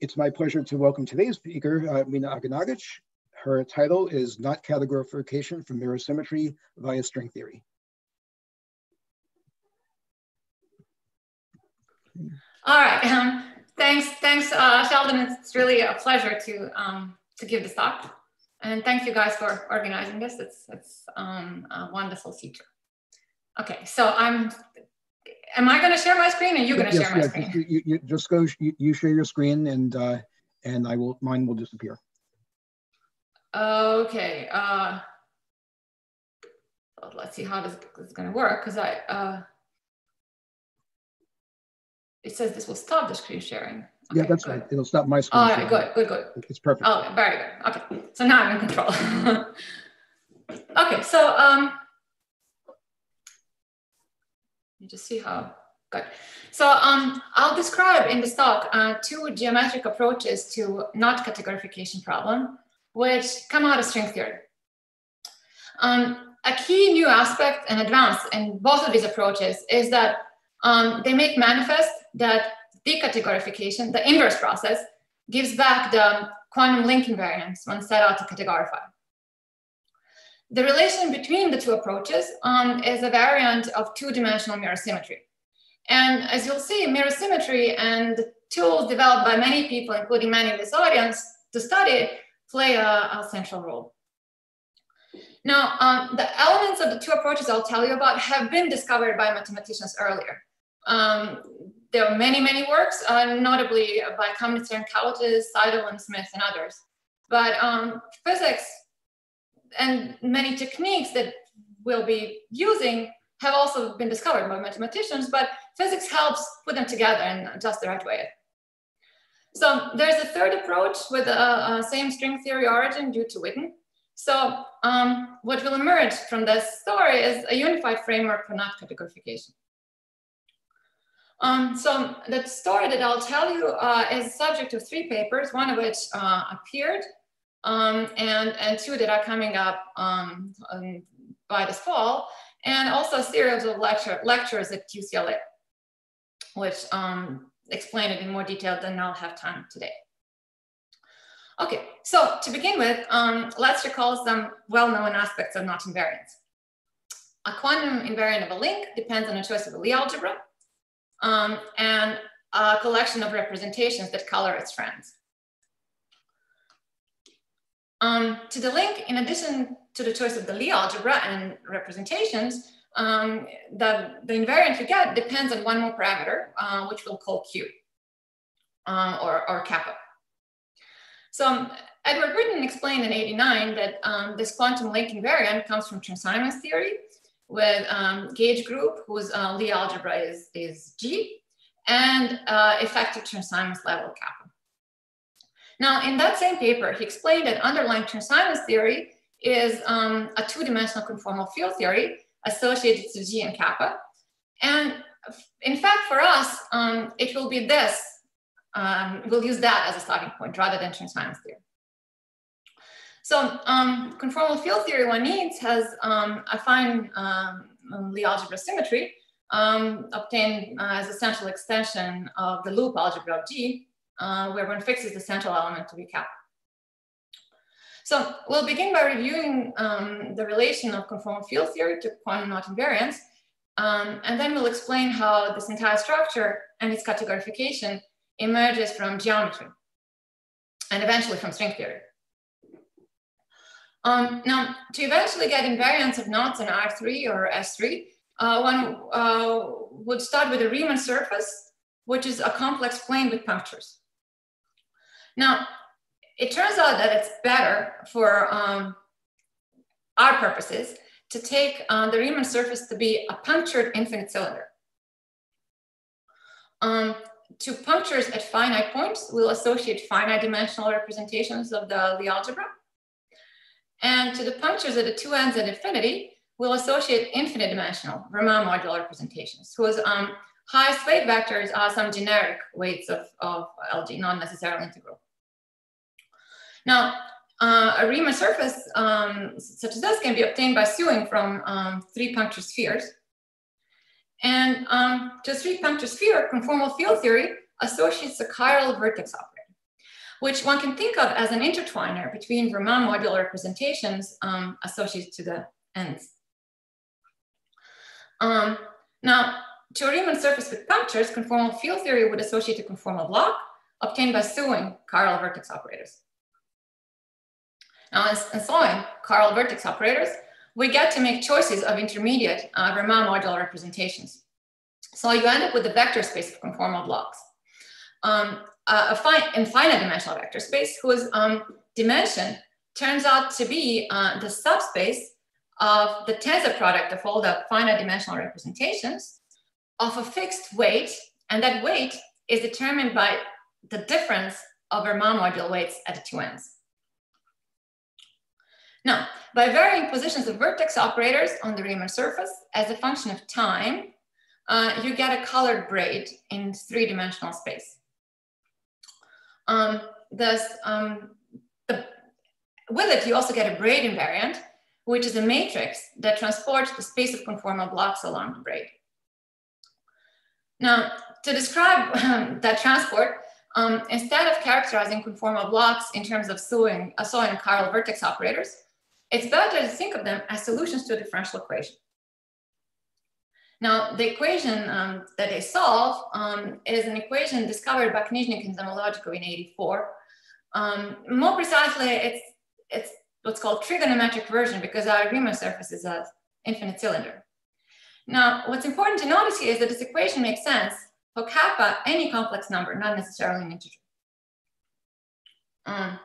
It's my pleasure to welcome today's speaker, uh, Mina Aganagic. Her title is Knot Categorification from Mirror Symmetry via String Theory. All right. Um, thanks, thanks, uh, Sheldon. It's really a pleasure to um, to give this talk, and thank you guys for organizing this. It's it's um, a wonderful feature. Okay, so I'm. Am I going to share my screen, or you going to yes, share my screen? You, you, you just go. You, you, share your screen, and uh, and I will. Mine will disappear. Okay. Uh, let's see how this, this is going to work because I. Uh, it says this will stop the screen sharing. Okay, yeah, that's good. right. It'll stop my screen. All right, sharing. good, good, good. It's perfect. Oh, very good. Okay, so now I'm in control. okay, so um, you just see how good. So um, I'll describe in this talk uh, two geometric approaches to knot categorification problem, which come out of string theory. Um, a key new aspect and advance in both of these approaches is that um, they make manifest that decategorification, the inverse process, gives back the quantum link invariance when set out to categorify. The relation between the two approaches um, is a variant of two-dimensional mirror symmetry. And as you'll see, mirror symmetry and the tools developed by many people, including many in this audience, to study it, play a, a central role. Now, um, the elements of the two approaches I'll tell you about have been discovered by mathematicians earlier. Um, there are many, many works, uh, notably by Kamnitzer and Cautis, Seidel and Smith and others. But um, physics and many techniques that we'll be using have also been discovered by mathematicians, but physics helps put them together in just the right way. So there's a third approach with a, same string theory origin due to Witten. So um, what will emerge from this story is a unified framework for knot categorification. Um, so the story that I'll tell you uh, is subject to three papers, one of which uh, appeared um, and, and two that are coming up um, um by this fall, and also a series of lecture, lectures at UCLA, which um, explain it in more detail than I'll have time today. Okay, so to begin with, um, let's recall some well-known aspects of knot invariance. A quantum invariant of a link depends on the choice of a Lie algebra, um, and a collection of representations that color its friends. Um, to the link, in addition to the choice of the Lie algebra and representations, um, the, the invariant you get depends on one more parameter, uh, which we'll call Q uh, or, or kappa. So um, Edward Witten explained in 89 that um, this quantum link invariant comes from Chern-Simons theory, with um, gauge group whose uh, Lie algebra is, is G and uh, effective Chern-Simons level kappa. Now, in that same paper, he explained that underlying Chern-Simons theory is um, a two-dimensional conformal field theory associated to G and kappa. And in fact, for us, um, it will be this. Um, we'll use that as a starting point rather than Chern-Simons theory. So um, conformal field theory one needs has um, affine um, Lie algebra symmetry obtained uh, as a central extension of the loop algebra of G, uh, where one fixes the central element to be kappa. So we'll begin by reviewing um, the relation of conformal field theory to quantum knot invariance, um, and then we'll explain how this entire structure and its categorification emerges from geometry and eventually from string theory. Um, now, to eventually get invariance of knots in R3 or S3, uh, one uh, would start with a Riemann surface, which is a complex plane with punctures. Now, it turns out that it's better for um, our purposes to take uh, the Riemann surface to be a punctured infinite cylinder. Um, to punctures at finite points, we'll associate finite dimensional representations of the, Lie algebra. And to the punctures at the two ends at infinity, we'll associate infinite dimensional Verma modular representations, whose um, highest weight vectors are some generic weights of, of LG, not necessarily integral. Now, uh, a Riemann surface um, such as this can be obtained by sewing from um, three puncture spheres. And um, to three puncture sphere, conformal field theory associates a chiral vertex operator. which one can think of as an intertwiner between Verma modular representations um, associated to the ends. Um, now, to a Riemann surface with punctures, conformal field theory would associate a conformal block obtained by suing chiral vertex operators. Now, in solving chiral vertex operators, we get to make choices of intermediate uh, Verma modular representations. So you end up with a vector space of conformal blocks. Um, a fine, infinite dimensional vector space whose um, dimension turns out to be uh, the subspace of the tensor product of all the finite dimensional representations of a fixed weight, and that weight is determined by the difference of Verma module weights at the two ends. Now, by varying positions of vertex operators on the Riemann surface as a function of time, uh, you get a colored braid in three-dimensional space. Um, thus, um, the, with it, you also get a braid invariant, which is a matrix that transports the space of conformal blocks along the braid. Now, to describe um, that transport, um, instead of characterizing conformal blocks in terms of sewing, uh, sewing chiral vertex operators, it's better to think of them as solutions to a differential equation. Now, the equation um, that they solve um, is an equation discovered by Knizhnik and Zamolodchikov in 84. Um, more precisely, it's, it's what's called trigonometric version because our Riemann surface is an infinite cylinder. Now, what's important to notice here is that this equation makes sense for kappa, any complex number, not necessarily an integer. Um,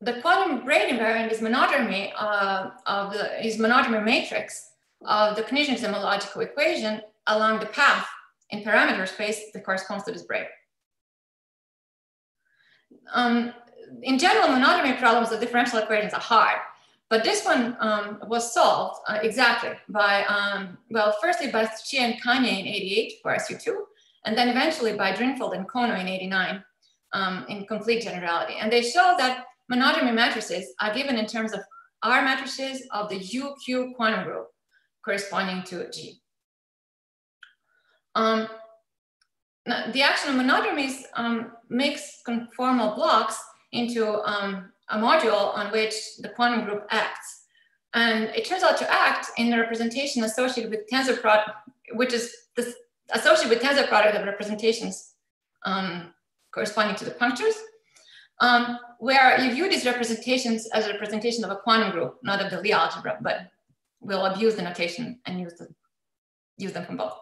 the quantum braid invariant is monodromy uh, of the is monodromy matrix of the Knizhnik Zamolodchikov equation along the path in parameter space that corresponds to this braid. Um, in general, monodromy problems of differential equations are hard, but this one um, was solved uh, exactly by, um, well, firstly by Xie and Kanie in 88 for SU2, and then eventually by Drinfeld and Kohno in 89 um, in complete generality. And they show that monodromy matrices are given in terms of R matrices of the UQ quantum group corresponding to G. Um, the action of monodromies um, makes conformal blocks into um, a module on which the quantum group acts. And it turns out to act in the representation associated with tensor product, which is this, associated with tensor product of representations um, corresponding to the punctures um, where you view these representations as a representation of a quantum group, not of the Lie algebra, but we'll abuse the notation and use, the, use them from both.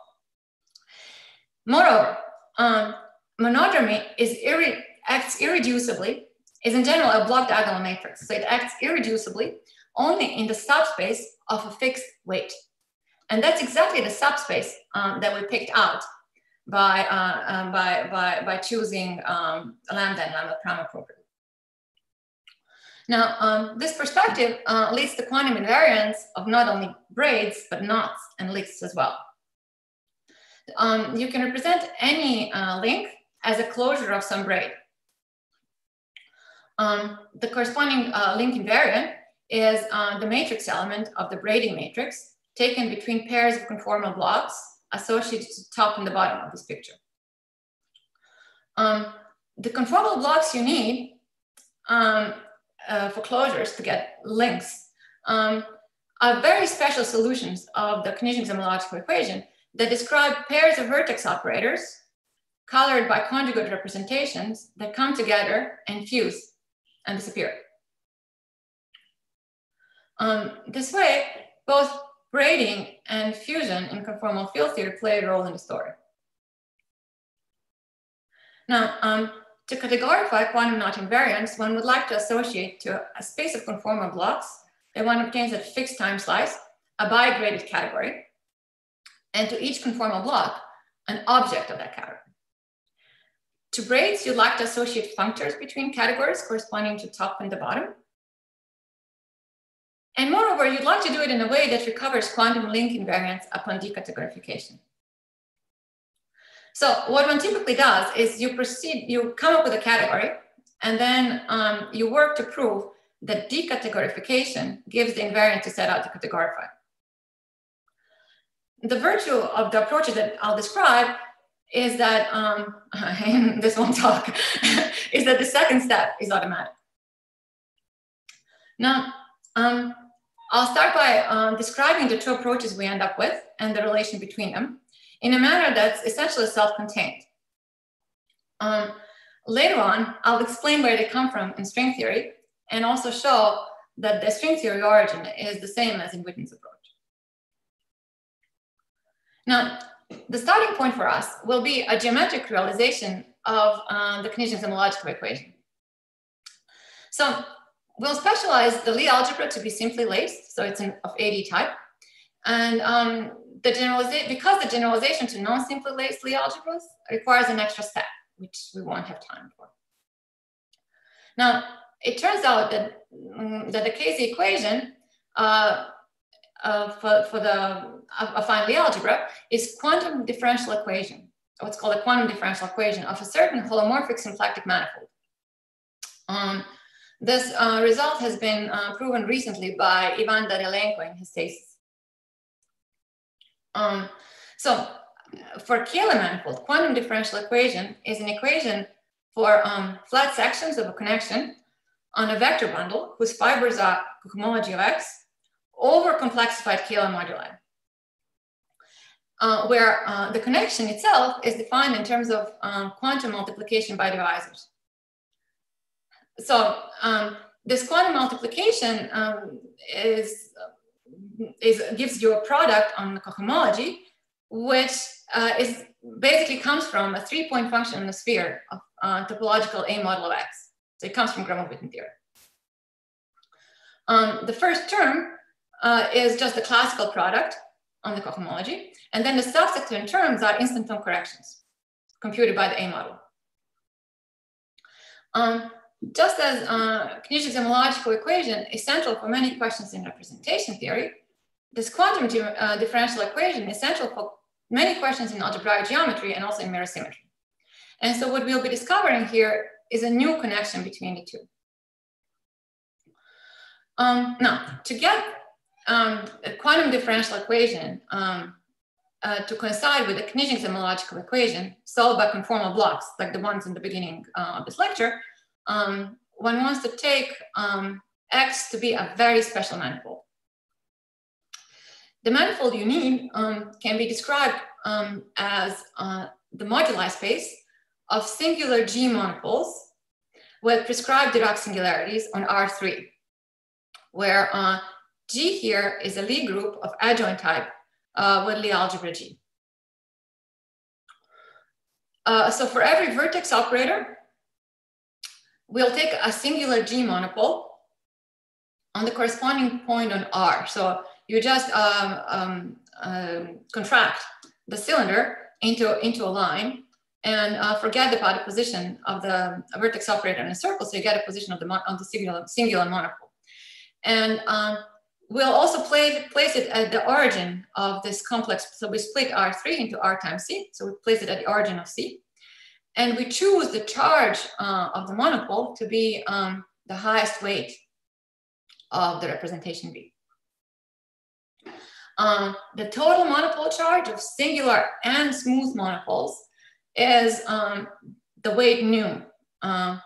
Moreover, um, monodromy is irre acts irreducibly, is in general a block diagonal matrix. So it acts irreducibly only in the subspace of a fixed weight. And that's exactly the subspace um, that we picked out by, uh, um, by, by, by choosing um, lambda and lambda prime appropriately. Now, um, this perspective uh, leads to quantum invariance of not only braids, but knots and links as well. Um, you can represent any uh, link as a closure of some braid. Um, the corresponding uh, link invariant is uh, the matrix element of the braiding matrix taken between pairs of conformal blocks associated to the top and the bottom of this picture. Um, the conformal blocks you need um, uh, for closures to get links um, are very special solutions of the Knizhnik Zamolodchikov equation that describe pairs of vertex operators colored by conjugate representations that come together and fuse and disappear. Um, this way, both braiding and fusion in conformal field theory play a role in the story. Now, um, to categorify quantum knot invariants, one would like to associate to a space of conformal blocks that one obtains at a fixed time slice, a bi-graded category, and to each conformal block, an object of that category. To braids, you'd like to associate functors between categories corresponding to top and the bottom. And moreover, you'd like to do it in a way that recovers quantum link invariance upon decategorification. So what one typically does is you proceed, you come up with a category, and then um, you work to prove that decategorification gives the invariant to set out to categorify. The virtue of the approaches that I'll describe is that um, in this one talk is is that the second step is automatic. Now, um, I'll start by um, describing the two approaches we end up with and the relation between them in a manner that's essentially self-contained. Um, later on, I'll explain where they come from in string theory and also show that the string theory origin is the same as in Witten's approach. Now, the starting point for us will be a geometric realization of uh, the Knizhnik-Zamolodchikov equation. So we'll specialize the Lie algebra to be simply laced, so it's an, of AD type. And um, the generalization, because the generalization to non-simply laced Lie algebras requires an extra step, which we won't have time for. Now, it turns out that, um, that the KZ equation uh, uh, for, for the affine Lie algebra is quantum differential equation, what's called a quantum differential equation of a certain holomorphic symplectic manifold. Um, this uh, result has been uh, proven recently by Ivan Danilenko in his thesis. Um, so for Kähler manifold, quantum differential equation is an equation for um, flat sections of a connection on a vector bundle whose fibers are cohomology of X over complexified Kähler moduli, uh, where uh, the connection itself is defined in terms of um, quantum multiplication by divisors. So um, this quantum multiplication um, is, is, gives you a product on the cohomology, which uh, is basically comes from a three-point function in the sphere of uh, topological A model of X. So it comes from Gromov-Witten theory. Um, the first term uh, is just the classical product on the cohomology. And then the subsequent terms are instanton corrections computed by the A model. Um, just as uh, Knizhnik-Zamolodchikov equation is central for many questions in representation theory, this quantum uh, differential equation is central for many questions in algebraic geometry and also in mirror symmetry. And so what we'll be discovering here is a new connection between the two. Um, now, to get um, a quantum differential equation um, uh, to coincide with the Knizhnik-Zamolodchikov equation solved by conformal blocks, like the ones in the beginning uh, of this lecture, um, one wants to take um, X to be a very special manifold. The manifold you need um, can be described um, as uh, the moduli space of singular G monopoles with prescribed Dirac singularities on R3, where uh, G here is a Lie group of adjoint type uh, with Lie algebra G. Uh, so for every vertex operator, we'll take a singular G monopole on the corresponding point on R. So you just um, um, uh, contract the cylinder into, into a line and uh, forget about the position of the vertex operator in a circle. So you get a position of the, on the singular, singular monopole. And um, we'll also play, place it at the origin of this complex. So we split R3 into R times C. So we place it at the origin of C. And we choose the charge uh, of the monopole to be um, the highest weight of the representation B. Um, the total monopole charge of singular and smooth monopoles is um, the weight nu uh,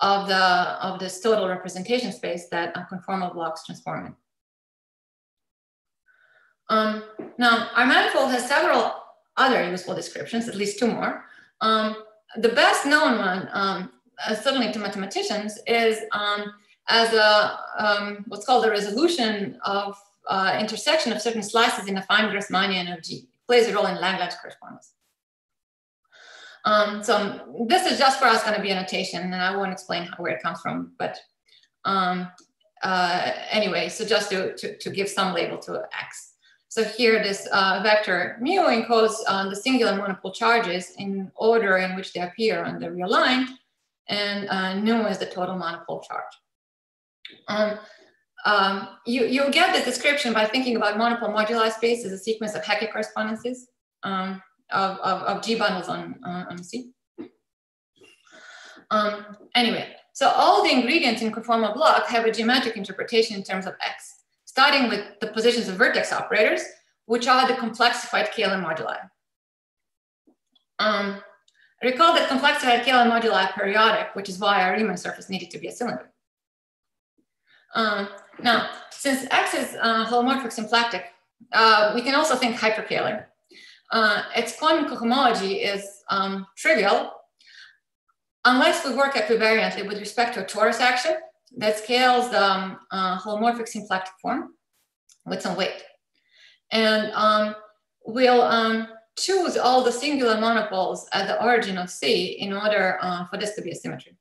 of, the, of this total representation space that a conformal blocks transform in. Um, now, our manifold has several other useful descriptions, at least two more. Um, the best known one, um, uh, certainly to mathematicians, is um, as a um, what's called a resolution of uh, intersection of certain slices in affine Grassmannian of G. It plays a role in Langlands correspondence. Um, so this is just for us going to be a notation, and I won't explain how, where it comes from. But uh, anyway, so just to, to, to, give some label to X. So here, this uh, vector mu encodes uh, the singular monopole charges in order in which they appear on the real line, and uh, nu is the total monopole charge. Um, um, you, you'll get this description by thinking about monopole moduli space as a sequence of Hecke correspondences um, of, of, of, G bundles on, uh, on C. Um, anyway, so all the ingredients in conformal block have a geometric interpretation in terms of X, starting with the positions of vertex operators, which are the complexified Kähler moduli. Um, recall that complexified Kähler moduli are periodic, which is why our Riemann surface needed to be a cylinder. Um, now, since X is uh, holomorphic symplectic, uh, we can also think hyperkähler. Uh, its quantum cohomology is um, trivial unless we work equivariantly with respect to a torus action that scales the um, uh, holomorphic symplectic form with some weight. And um, we'll um, choose all the singular monopoles at the origin of C in order uh, for this to be a symmetry.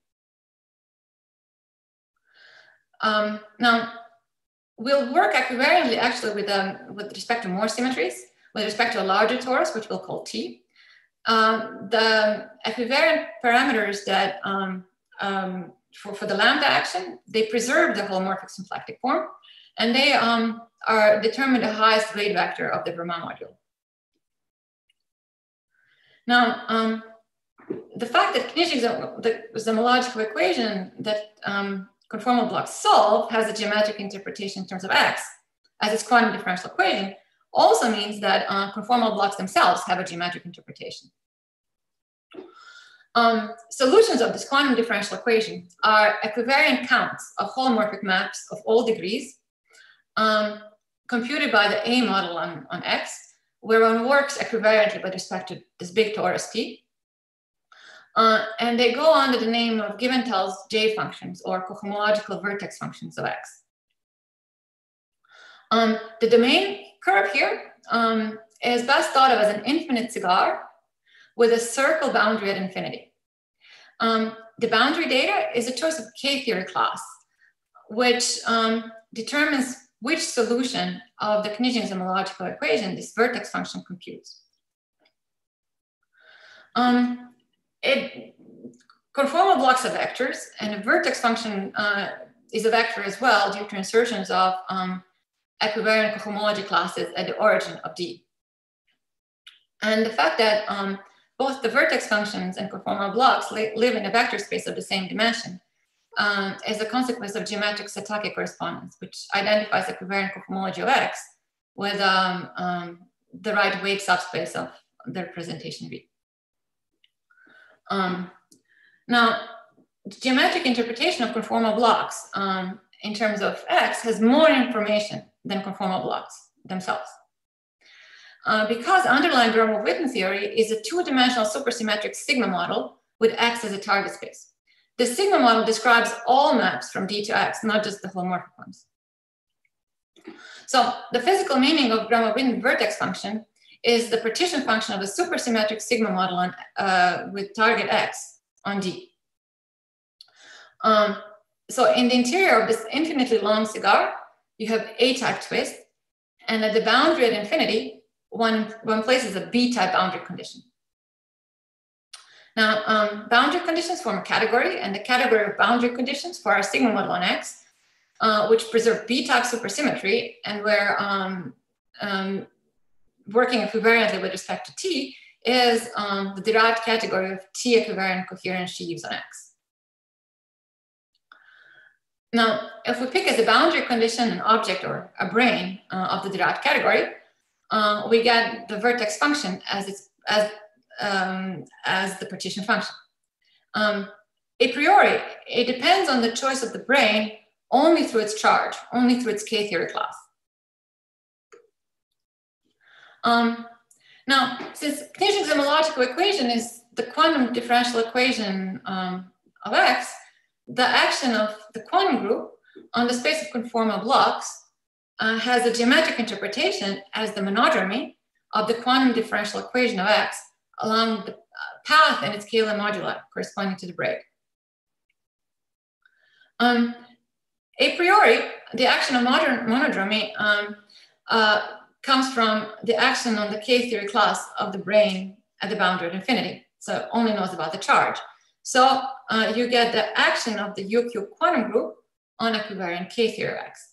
Um, now, we'll work equivariantly actually with, um, with respect to more symmetries, with respect to a larger torus, which we'll call T. Um, the equivariant parameters that um, um, for, for the lambda action, they preserve the holomorphic symplectic form, and they um, are determine the highest weight vector of the Verma module. Now, um, the fact that Knizzig's the homological equation that um, conformal blocks solve has a geometric interpretation in terms of x as its quantum differential equation also means that uh, conformal blocks themselves have a geometric interpretation. Um, solutions of this quantum differential equation are equivariant counts of holomorphic maps of all degrees um, computed by the A model on, on X, where one works equivariantly with respect to this big torus T. Uh, and they go under the name of Givental's J functions or cohomological vertex functions of X. Um, the domain curve here um, is best thought of as an infinite cigar with a circle boundary at infinity. Um, the boundary data is a choice of K-theory class, which um, determines which solution of the Knizhnik-Zamolodchikov equation this vertex function computes. Um, it, conformal blocks are vectors, and a vertex function uh, is a vector as well due to insertions of um, equivariant cohomology classes at the origin of D. And the fact that um, both the vertex functions and conformal blocks li live in a vector space of the same dimension um, is a consequence of geometric Satake correspondence, which identifies equivariant cohomology of X with um, um, the right weight subspace of the representation V. Um, now, the geometric interpretation of conformal blocks um, in terms of X has more information than conformal blocks themselves. Uh, because underlying Gromov-Witten theory is a two-dimensional supersymmetric sigma model with X as a target space. The sigma model describes all maps from D to X, not just the holomorphic ones. So the physical meaning of Gromov-Witten vertex function is the partition function of a supersymmetric sigma model on, uh, with target X on D. Um, so in the interior of this infinitely long cigar, you have A-type twist, and at the boundary at infinity, one, one places a B-type boundary condition. Now, um, boundary conditions form a category, and the category of boundary conditions for our sigma model on X, uh, which preserve B-type supersymmetry, and where um, um, working equivariantly with respect to T is um, the derived category of T equivariant coherent sheaves on X. Now, if we pick as a boundary condition an object or a brane uh, of the derived category, uh, we get the vertex function as, its, as, um, as the partition function. Um, a priori, it depends on the choice of the brane only through its charge, only through its K-theory class. Um, now, since Knizhnik-Zamolodchikov equation is the quantum differential equation um, of X, the action of the quantum group on the space of conformal blocks uh, has a geometric interpretation as the monodromy of the quantum differential equation of x along the uh, path and its Kähler moduli corresponding to the break. Um, a priori, the action of modern monodromy um, uh, comes from the action on the K-theory class of the brane at the boundary of infinity. So only knows about the charge. So uh, you get the action of the UQ quantum group on equivariant K-theory X.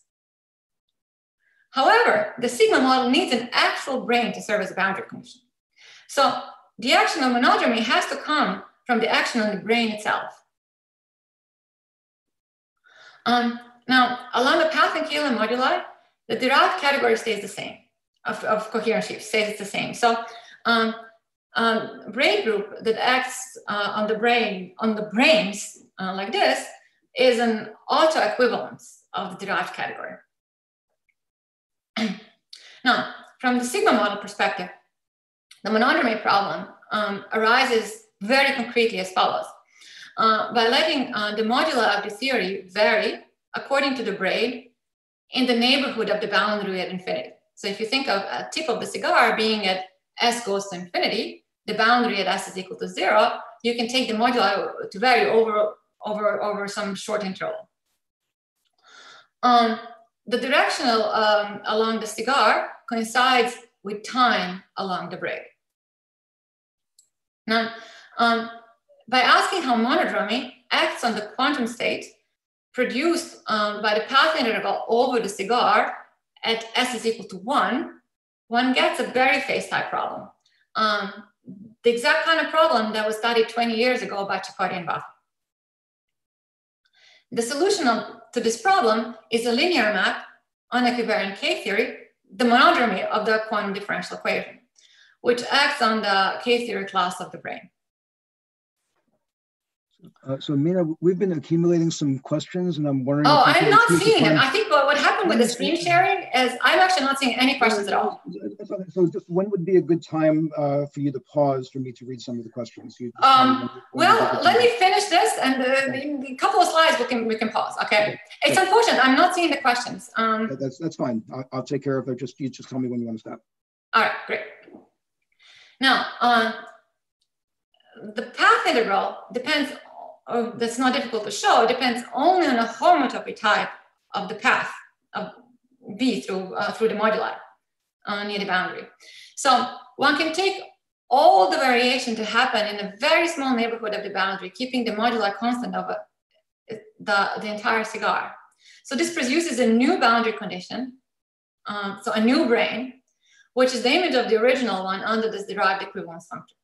However, the sigma model needs an actual brane to serve as a boundary condition. So the action of monodromy has to come from the action on the brane itself. Um, now, along the path in Kähler moduli, the derived category stays the same of, of coherent sheaves, stays the same. So um, um, braid group that acts uh, on the brane, on the branes uh, like this, is an auto-equivalence of the derived category. now, from the sigma model perspective, the monodromy problem um, arises very concretely as follows. Uh, by letting uh, the moduli of the theory vary according to the braid in the neighborhood of the boundary at infinity. So if you think of a tip of the cigar being at s goes to infinity, the boundary at s is equal to zero, you can take the moduli to vary over, over, over some short interval. Um, the directional um, along the cigar coincides with time along the break. Now, um, by asking how monodromy acts on the quantum state produced um, by the path integral over the cigar at s is equal to one, one gets a Berry phase type problem. Um, the exact kind of problem that was studied 20 years ago by Cecotti and Vafa. The solution to this problem is a linear map on a equivariant K-theory, the monodromy of the quantum differential equation, which acts on the K-theory class of the brane. Uh, so Mina, we've been accumulating some questions and I'm wondering. Oh, I'm not seeing them. I think what, what happened with the screen sharing is I'm actually not seeing any questions at all. So just when would be a good time uh, for you to pause for me to read some of the questions? Um, well, let me finish this and uh, in a couple of slides we can we can pause. Okay. It's unfortunate. I'm not seeing the questions. Um, that's that's fine. I'll, I'll, take care of it. Just you just tell me when you want to stop. All right, great. Now, um, the path integral depends or that's not difficult to show, it depends only on a homotopy type of the path of B through, uh, through the moduli uh, near the boundary. So one can take all the variation to happen in a very small neighborhood of the boundary, keeping the modular constant of the, the entire cigar. So this produces a new boundary condition, um, so a new brane, which is the image of the original one under this derived equivalence function.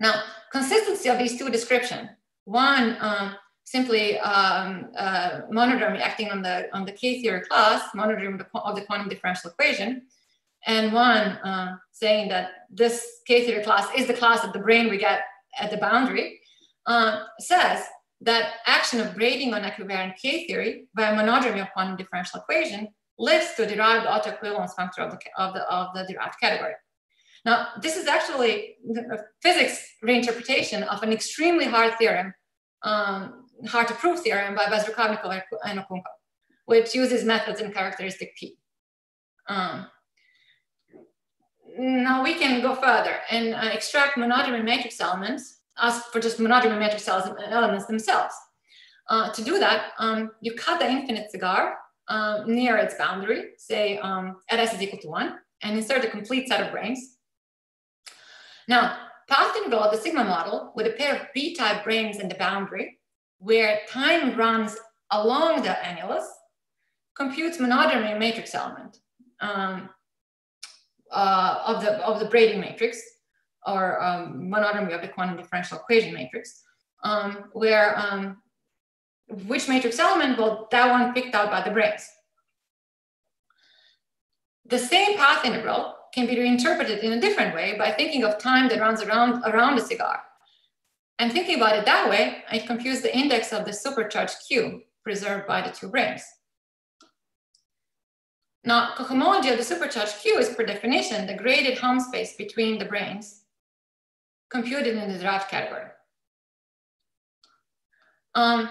Now, consistency of these two descriptions one, um, simply um, uh, monodromy acting on the, on the K-theory class, monodromy of the quantum differential equation, and one uh, saying that this K-theory class is the class of the brane we get at the boundary, uh, says that action of braiding on equivariant K-theory by a monodromy of quantum differential equation leads to derived autoequivalence functor of the, of, the, of the derived category. Now, this is actually a physics reinterpretation of an extremely hard theorem um, hard to prove theorem by Bezrukavnikov and Okounkov, which uses methods in characteristic P. Um, now we can go further and uh, extract monodromy matrix elements, ask for just monodromy matrix elements themselves. Uh, to do that, um, you cut the infinite cigar um, near its boundary, say um, at s is equal to one, and insert a complete set of branes. Now, Path integral the sigma model with a pair of B-type branes in the boundary, where time runs along the annulus, computes monodromy matrix element um, uh, of, the, of the braiding matrix, or um, monodromy of the quantum differential equation matrix, um, where um, which matrix element? Well, that one picked out by the branes. The same path integral can be reinterpreted in a different way by thinking of time that runs around, around the cigar. And thinking about it that way, I compute the index of the supercharged Q preserved by the two branes. Now, cohomology of the supercharged Q is per definition the graded Hom space between the branes computed in the derived category. Um,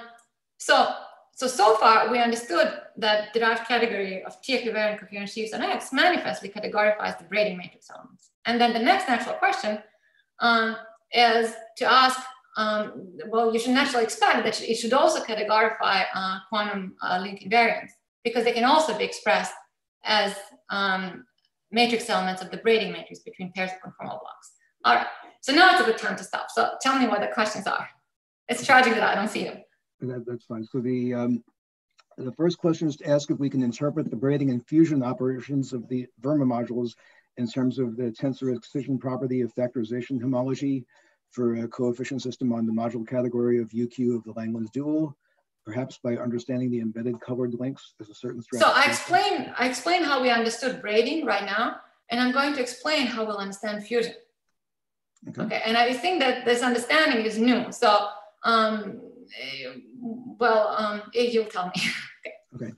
so so, so far we understood that derived category of T equivalent coherent sheaves on X manifestly categorifies the braiding matrix elements. And then the next natural question um, is to ask, um, well, you should naturally expect that it should also categorify uh, quantum uh, link invariants because they can also be expressed as um, matrix elements of the braiding matrix between pairs of conformal blocks. All right, so now it's a good time to stop. So tell me what the questions are. It's tragic that I don't see them. That, that's fine. So the um, the first question is to ask if we can interpret the braiding and fusion operations of the Verma modules in terms of the tensor excision property of factorization homology for a coefficient system on the module category of UQ of the Langlands dual, perhaps by understanding the embedded colored links as a certain So I explain, I explain how we understood braiding right now, and I'm going to explain how we'll understand fusion. Okay. okay. And I think that this understanding is new. So, um, well, um, you'll tell me. okay. okay.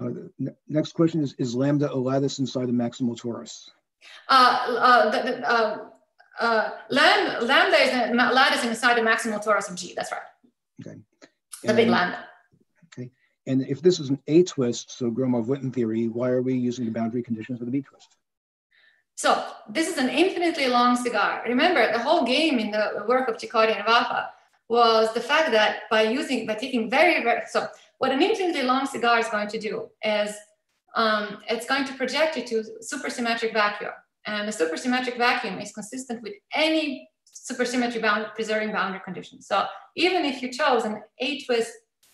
Uh, next question is, is lambda a lattice inside a maximal torus? Uh, uh, the, the, uh, uh, lambda, lambda is a lattice inside the maximal torus of G. That's right. Okay. The and, big lambda. Okay. And if this is an A twist, so Gromov-Witten theory, why are we using the boundary conditions for the B twist? So this is an infinitely long cigar. Remember, the whole game in the work of Cecotti and Vafa was the fact that by using, by taking very, very, so what an infinitely long cigar is going to do is um, it's going to project you to supersymmetric vacuum. And a supersymmetric vacuum is consistent with any supersymmetry bound preserving boundary condition. So even if you chose an A twist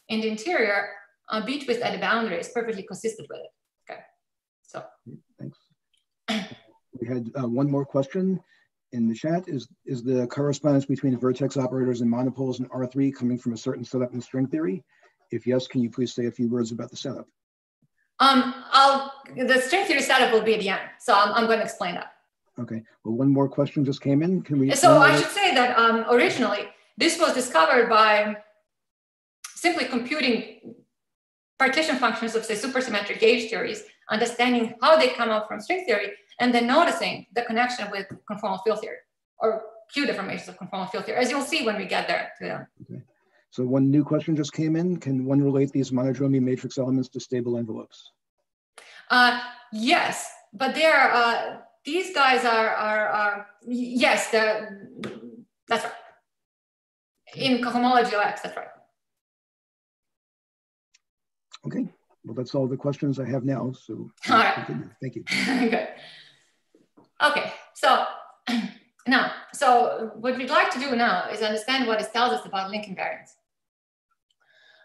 in the interior, a B twist at the boundary is perfectly consistent with it. Okay, so. Thanks. we had uh, one more question in the chat. Is, is the correspondence between vertex operators and monopoles in R3 coming from a certain setup in string theory? If yes, can you please say a few words about the setup? Um, I'll, the string theory setup will be at the end. So I'm, I'm going to explain that. Okay. Well, one more question just came in. Can we? So I should say that um, originally this was discovered by simply computing partition functions of say supersymmetric gauge theories, understanding how they come up from string theory, and then noticing the connection with conformal field theory or Q deformations of conformal field theory, as you'll see when we get there. Okay. So one new question just came in. Can one relate these monodromy matrix elements to stable envelopes? Uh, yes, but they are, uh, these guys are, are, are yes, that's right. In cohomology X, that's right. Okay, well, that's all the questions I have now. So all right. thank you. Okay, so now, so what we'd like to do now is understand what it tells us about link invariance.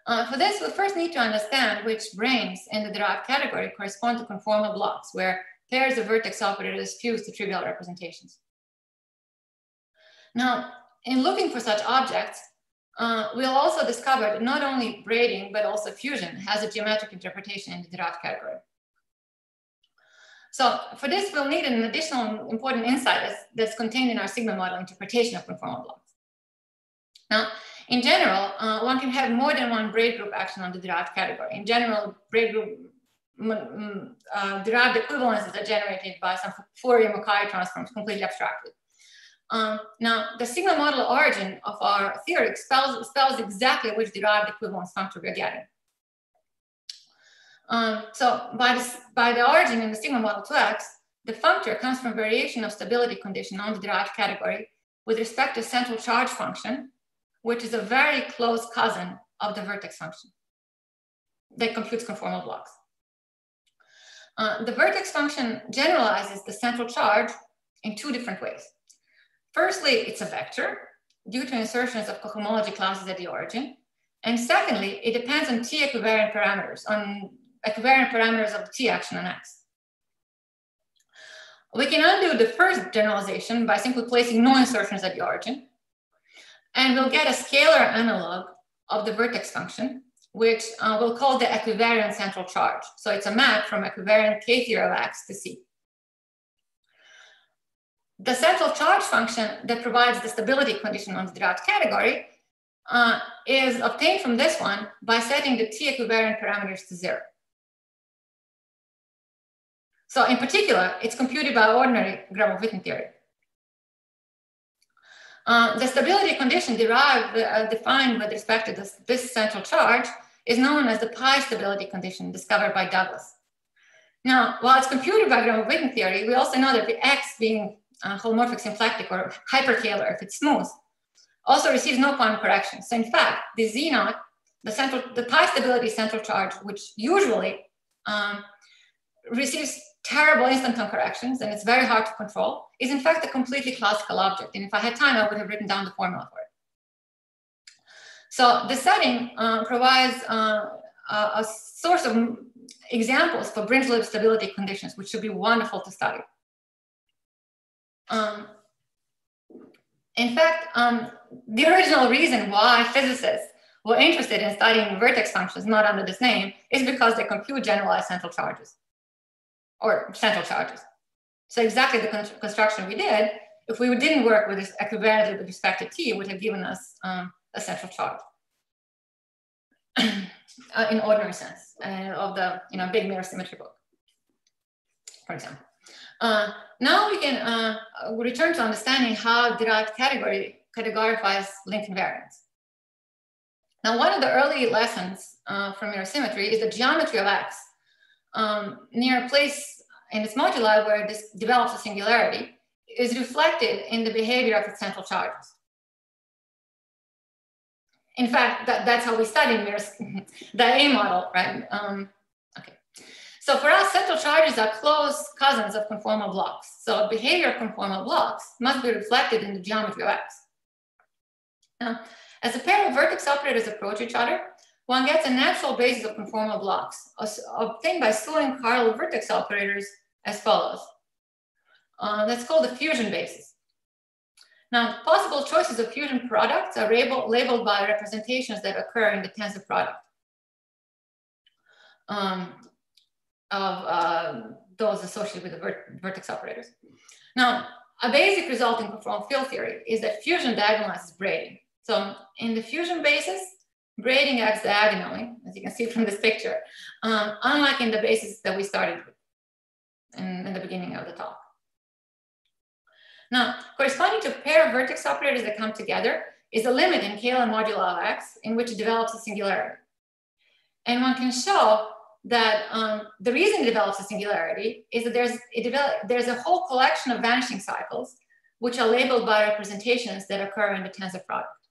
Uh, for this, we first need to understand which branes in the derived category correspond to conformal blocks where pairs of vertex operators fuse to trivial representations. Now, in looking for such objects, uh, we'll also discover that not only braiding, but also fusion has a geometric interpretation in the derived category. So for this, we'll need an additional important insight that's, that's contained in our sigma model interpretation of conformal blocks. Now, in general, uh, one can have more than one braid group action on the derived category. In general, braid group uh, derived equivalences are generated by some Fourier-Mukai transforms completely abstractly. Um, now, the sigma model origin of our theory spells, spells exactly which derived equivalence functor we're getting. Um, so by, this, by the origin in the sigma model 2x, the functor comes from variation of stability condition on the derived category with respect to central charge function which is a very close cousin of the vertex function that computes conformal blocks. Uh, the vertex function generalizes the central charge in two different ways. Firstly, it's a vector due to insertions of cohomology classes at the origin. And secondly, it depends on T equivariant parameters, on equivariant parameters of T action on X. We can undo the first generalization by simply placing no insertions at the origin and we'll get a scalar analog of the vertex function, which uh, we'll call the equivariant central charge. So it's a map from equivariant K0 of X to C. The central charge function that provides the stability condition on the derived category uh, is obtained from this one by setting the T equivariant parameters to zero. So in particular, it's computed by ordinary Gromov-Witten theory. Uh, the stability condition derived, uh, defined with respect to this, this, central charge is known as the pi stability condition discovered by Douglas. Now, while it's computed by Gromov-Witten theory, we also know that the x being uh, holomorphic symplectic or hyperkähler if it's smooth, also receives no quantum correction. So in fact, the z naught, the central, the pi stability central charge, which usually um, receives terrible instanton corrections and it's very hard to control, is in fact a completely classical object. And if I had time, I would have written down the formula for it. So the setting uh, provides uh, a, source of examples for Bridgeland stability conditions, which should be wonderful to study. Um, in fact, um, the original reason why physicists were interested in studying vertex functions, not under this name, is because they compute generalized central charges or central charges. So exactly the construction we did if we didn't work with this equivariantly with respect to t, would have given us um, a central charge uh, in ordinary sense uh, of the you know big mirror symmetry book, for example. Uh, now we can uh, return to understanding how derived category categorifies link invariance. Now, one of the early lessons uh, from mirror symmetry is the geometry of X um, near a place in its moduli where this develops a singularity is reflected in the behavior of its central charges. In fact, that, that's how we study mirrors, the A model, right? Um, okay. So for us, central charges are close cousins of conformal blocks. So behavior of conformal blocks must be reflected in the geometry of X. Now, as a pair of vertex operators approach each other, one gets a natural basis of conformal blocks obtained by slowing Carl vertex operators as follows. Uh, that's called the fusion basis. Now, possible choices of fusion products are label, labeled by representations that occur in the tensor product um, of uh, those associated with the vert vertex operators. Now, a basic result in conformal field theory is that fusion diagonalizes braiding. So in the fusion basis, braiding diagonally, as you can see from this picture, um, unlike in the basis that we started with in, in the beginning of the talk. Now, corresponding to pair of vertex operators that come together is a limit in Kähler moduli of X in which it develops a singularity. And one can show that um, the reason it develops a singularity is that there's, there's a whole collection of vanishing cycles which are labeled by representations that occur in the tensor product.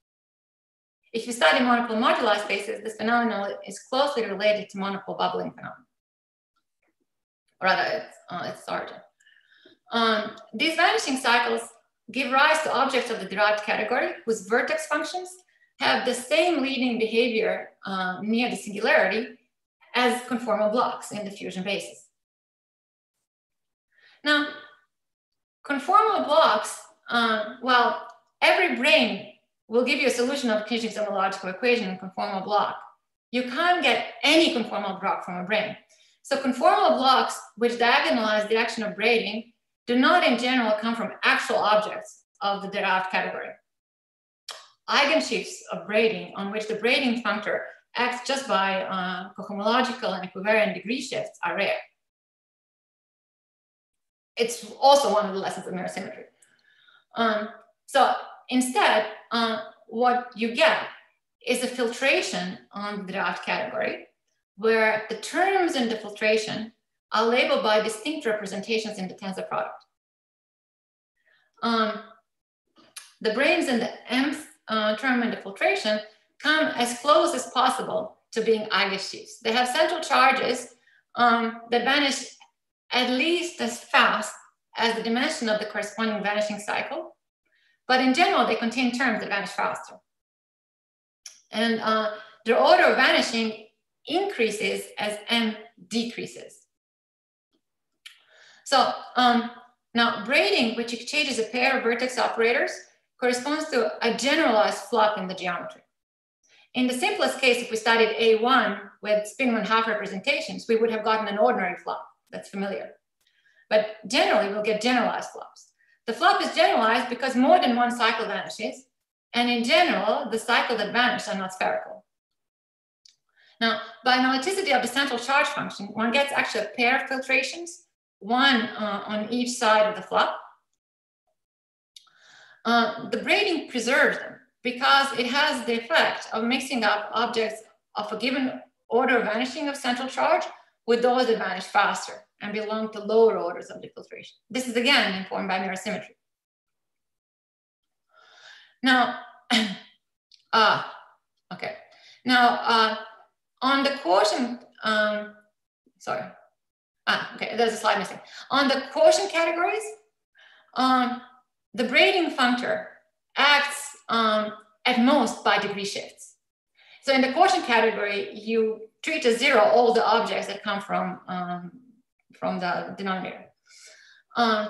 If you study monopole moduli spaces, this phenomenon is closely related to monopole bubbling phenomenon. Or rather, it's, uh, its origin. Um, these vanishing cycles give rise to objects of the derived category whose vertex functions have the same leading behavior uh, near the singularity as conformal blocks in the fusion basis. Now, conformal blocks, uh, well, every brane will give you a solution of Knizhnik-Zamolodchikov equation in conformal block. You can't get any conformal block from a brane. So conformal blocks, which diagonalize the action of braiding, do not in general come from actual objects of the derived category. Eigensheafs of braiding on which the braiding functor acts just by uh, cohomological and equivariant degree shifts are rare. It's also one of the lessons of mirror symmetry. Um, so instead, uh, what you get is a filtration on the derived category where the terms in the filtration are labeled by distinct representations in the tensor product. Um, the branes in the mth uh, term in the filtration come as close as possible to being eigensheafs. They have central charges um, that vanish at least as fast as the dimension of the corresponding vanishing cycle. But in general, they contain terms that vanish faster. And uh, their order of vanishing increases as m decreases. So um, now braiding, which exchanges a pair of vertex operators, corresponds to a generalized flop in the geometry. In the simplest case, if we studied A1 with spin one half representations, we would have gotten an ordinary flop that's familiar. But generally, we'll get generalized flops. The flop is generalized because more than one cycle vanishes. And in general, the cycle that vanish are not spherical. Now, by analyticity of the central charge function, one gets actually a pair of filtrations one uh, on each side of the flop. Uh, the braiding preserves them because it has the effect of mixing up objects of a given order of vanishing of central charge with those that vanish faster and belong to lower orders of defiltration. This is again informed by mirror symmetry. Now, uh, okay. Now, uh, on the quotient, um, sorry, Ah, okay, there's a slide missing. On the quotient categories, um, the braiding functor acts um, at most by degree shifts. So in the quotient category, you treat as zero all the objects that come from, um, from the denominator. Um,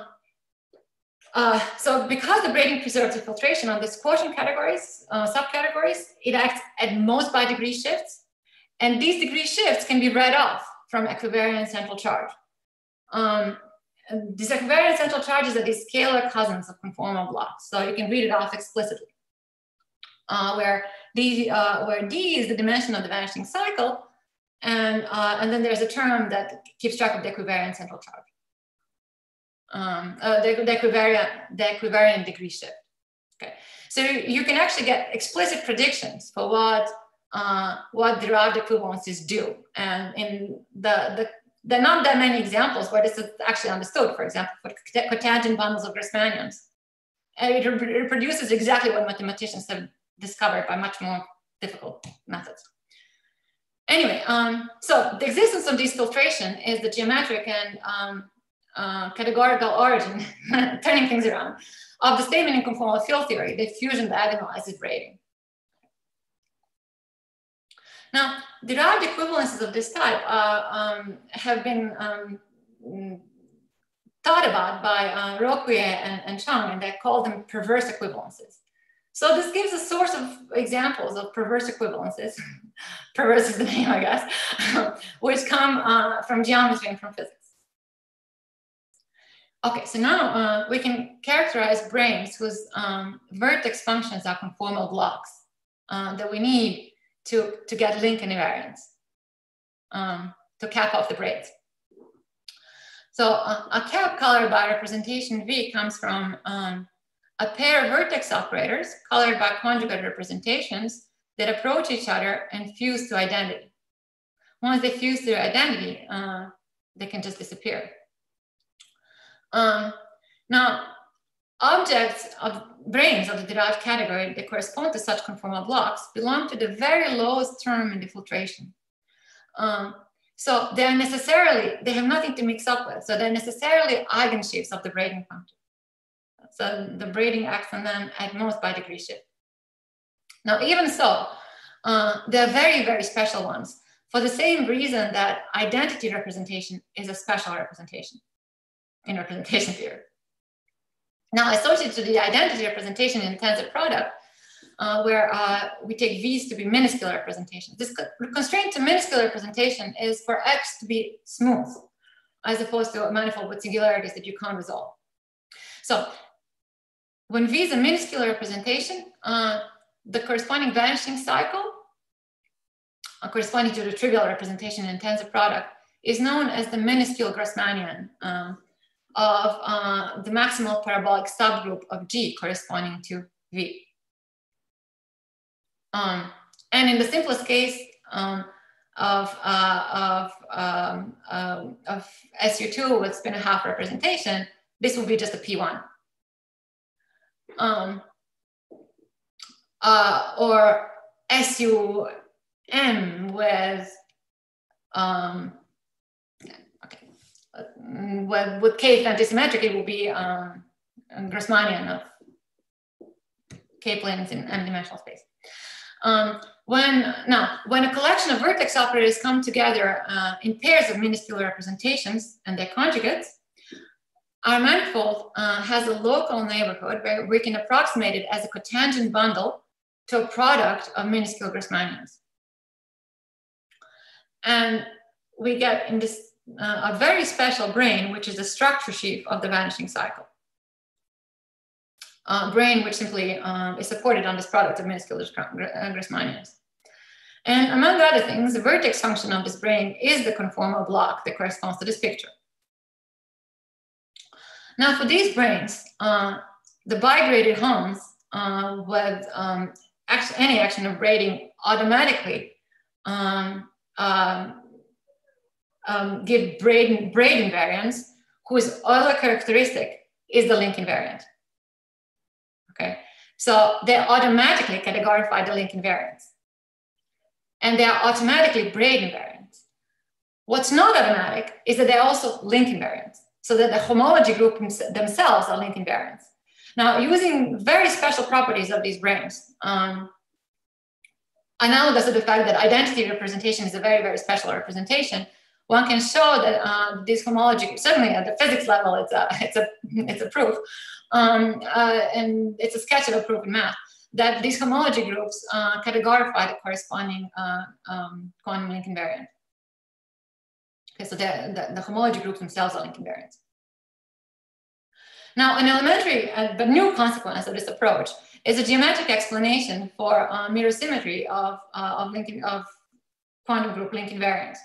uh, so because the braiding preserves the filtration on these quotient categories, uh, subcategories, it acts at most by degree shifts. And these degree shifts can be read off from equivariant central charge. Um, these equivariant central charges are these scalar cousins of conformal blocks. So you can read it off explicitly, uh, where, D, uh, where D is the dimension of the vanishing cycle, and, uh, and then there's a term that keeps track of the equivariant central charge. Um, uh, the, the, equivariant, the equivariant degree shift. Okay, so you can actually get explicit predictions for what uh, what derived equivalences do, and in the the there are not that many examples where this is actually understood. For example, for cotangent bundles of Grassmannians, and it reproduces exactly what mathematicians have discovered by much more difficult methods. Anyway, um, so the existence of this filtration is the geometric and um, uh, categorical origin, turning things around, of the statement in conformal field theory, the fusion diagonalizes braiding. Now, derived equivalences of this type uh, um, have been um, thought about by uh, Rouquier and, and Chuang, and they call them perverse equivalences. So this gives a source of examples of perverse equivalences. perverse is the name, I guess, which come uh, from geometry and from physics. Okay, so now uh, we can characterize branes whose um, vertex functions are conformal blocks uh, that we need to, to get link invariants, um, to cap off the braids. So uh, a cap colored by representation V comes from um, a pair of vertex operators colored by conjugate representations that approach each other and fuse to identity. Once they fuse to identity, uh, they can just disappear. Um, now, objects of branes of the derived category that correspond to such conformal blocks belong to the very lowest term in the filtration. Um, so they're necessarily, they have nothing to mix up with. So they're necessarily eigensheaves of the braiding function. So the braiding acts on them at most by degree shift. Now, even so, uh, they're very, very special ones for the same reason that identity representation is a special representation in representation theory. Now, associated to the identity representation in tensor product, uh, where uh, we take V's to be minuscule representations. This constraint to minuscule representation is for X to be smooth, as opposed to a manifold with singularities that you can't resolve. So when V is a minuscule representation, uh, the corresponding vanishing cycle, uh, corresponding to the trivial representation in tensor product, is known as the minuscule Grassmannian um, of uh, the maximal parabolic subgroup of G corresponding to V. Um, and in the simplest case um, of, uh, of, um, uh, of SU2 with spin a half representation, this will be just a P1 um, uh, or SUM with, um, okay, with, with K antisymmetric, it will be um, Grassmannian of K planes in n-dimensional space. Um, when now, when a collection of vertex operators come together uh, in pairs of minuscule representations and their conjugates, our manifold uh, has a local neighborhood where we can approximate it as a cotangent bundle to a product of minuscule Grassmannians. And we get in this uh, a very special brane, which is the structure sheaf of the vanishing cycle. Uh, brane which simply um, is supported on this product of minuscule Grassmannians. And among other things, the vertex function of this brane is the conformal block that corresponds to this picture. Now for these branes, uh, the bigraded homes uh, with um, action, any action of braiding automatically um, um, um, give braid, invariance whose Euler characteristic is the link invariant. Okay, so they automatically categorify the link invariants. And they are automatically braid invariants. What's not automatic is that they're also link invariants so that the homology group themselves are link invariants. Now, using very special properties of these branes, um, analogous to the fact that identity representation is a very, very special representation, one can show that uh, these homology, certainly at the physics level, it's a, it's a, it's a proof, um, uh, and it's a sketch of a proof in math, that these homology groups uh, categorify the corresponding uh, um, quantum link invariant. Okay, so the, the, the homology groups themselves are link invariants. Now, an elementary uh, but new consequence of this approach is a geometric explanation for uh, mirror symmetry of, uh, of, Lincoln, of quantum group link invariants.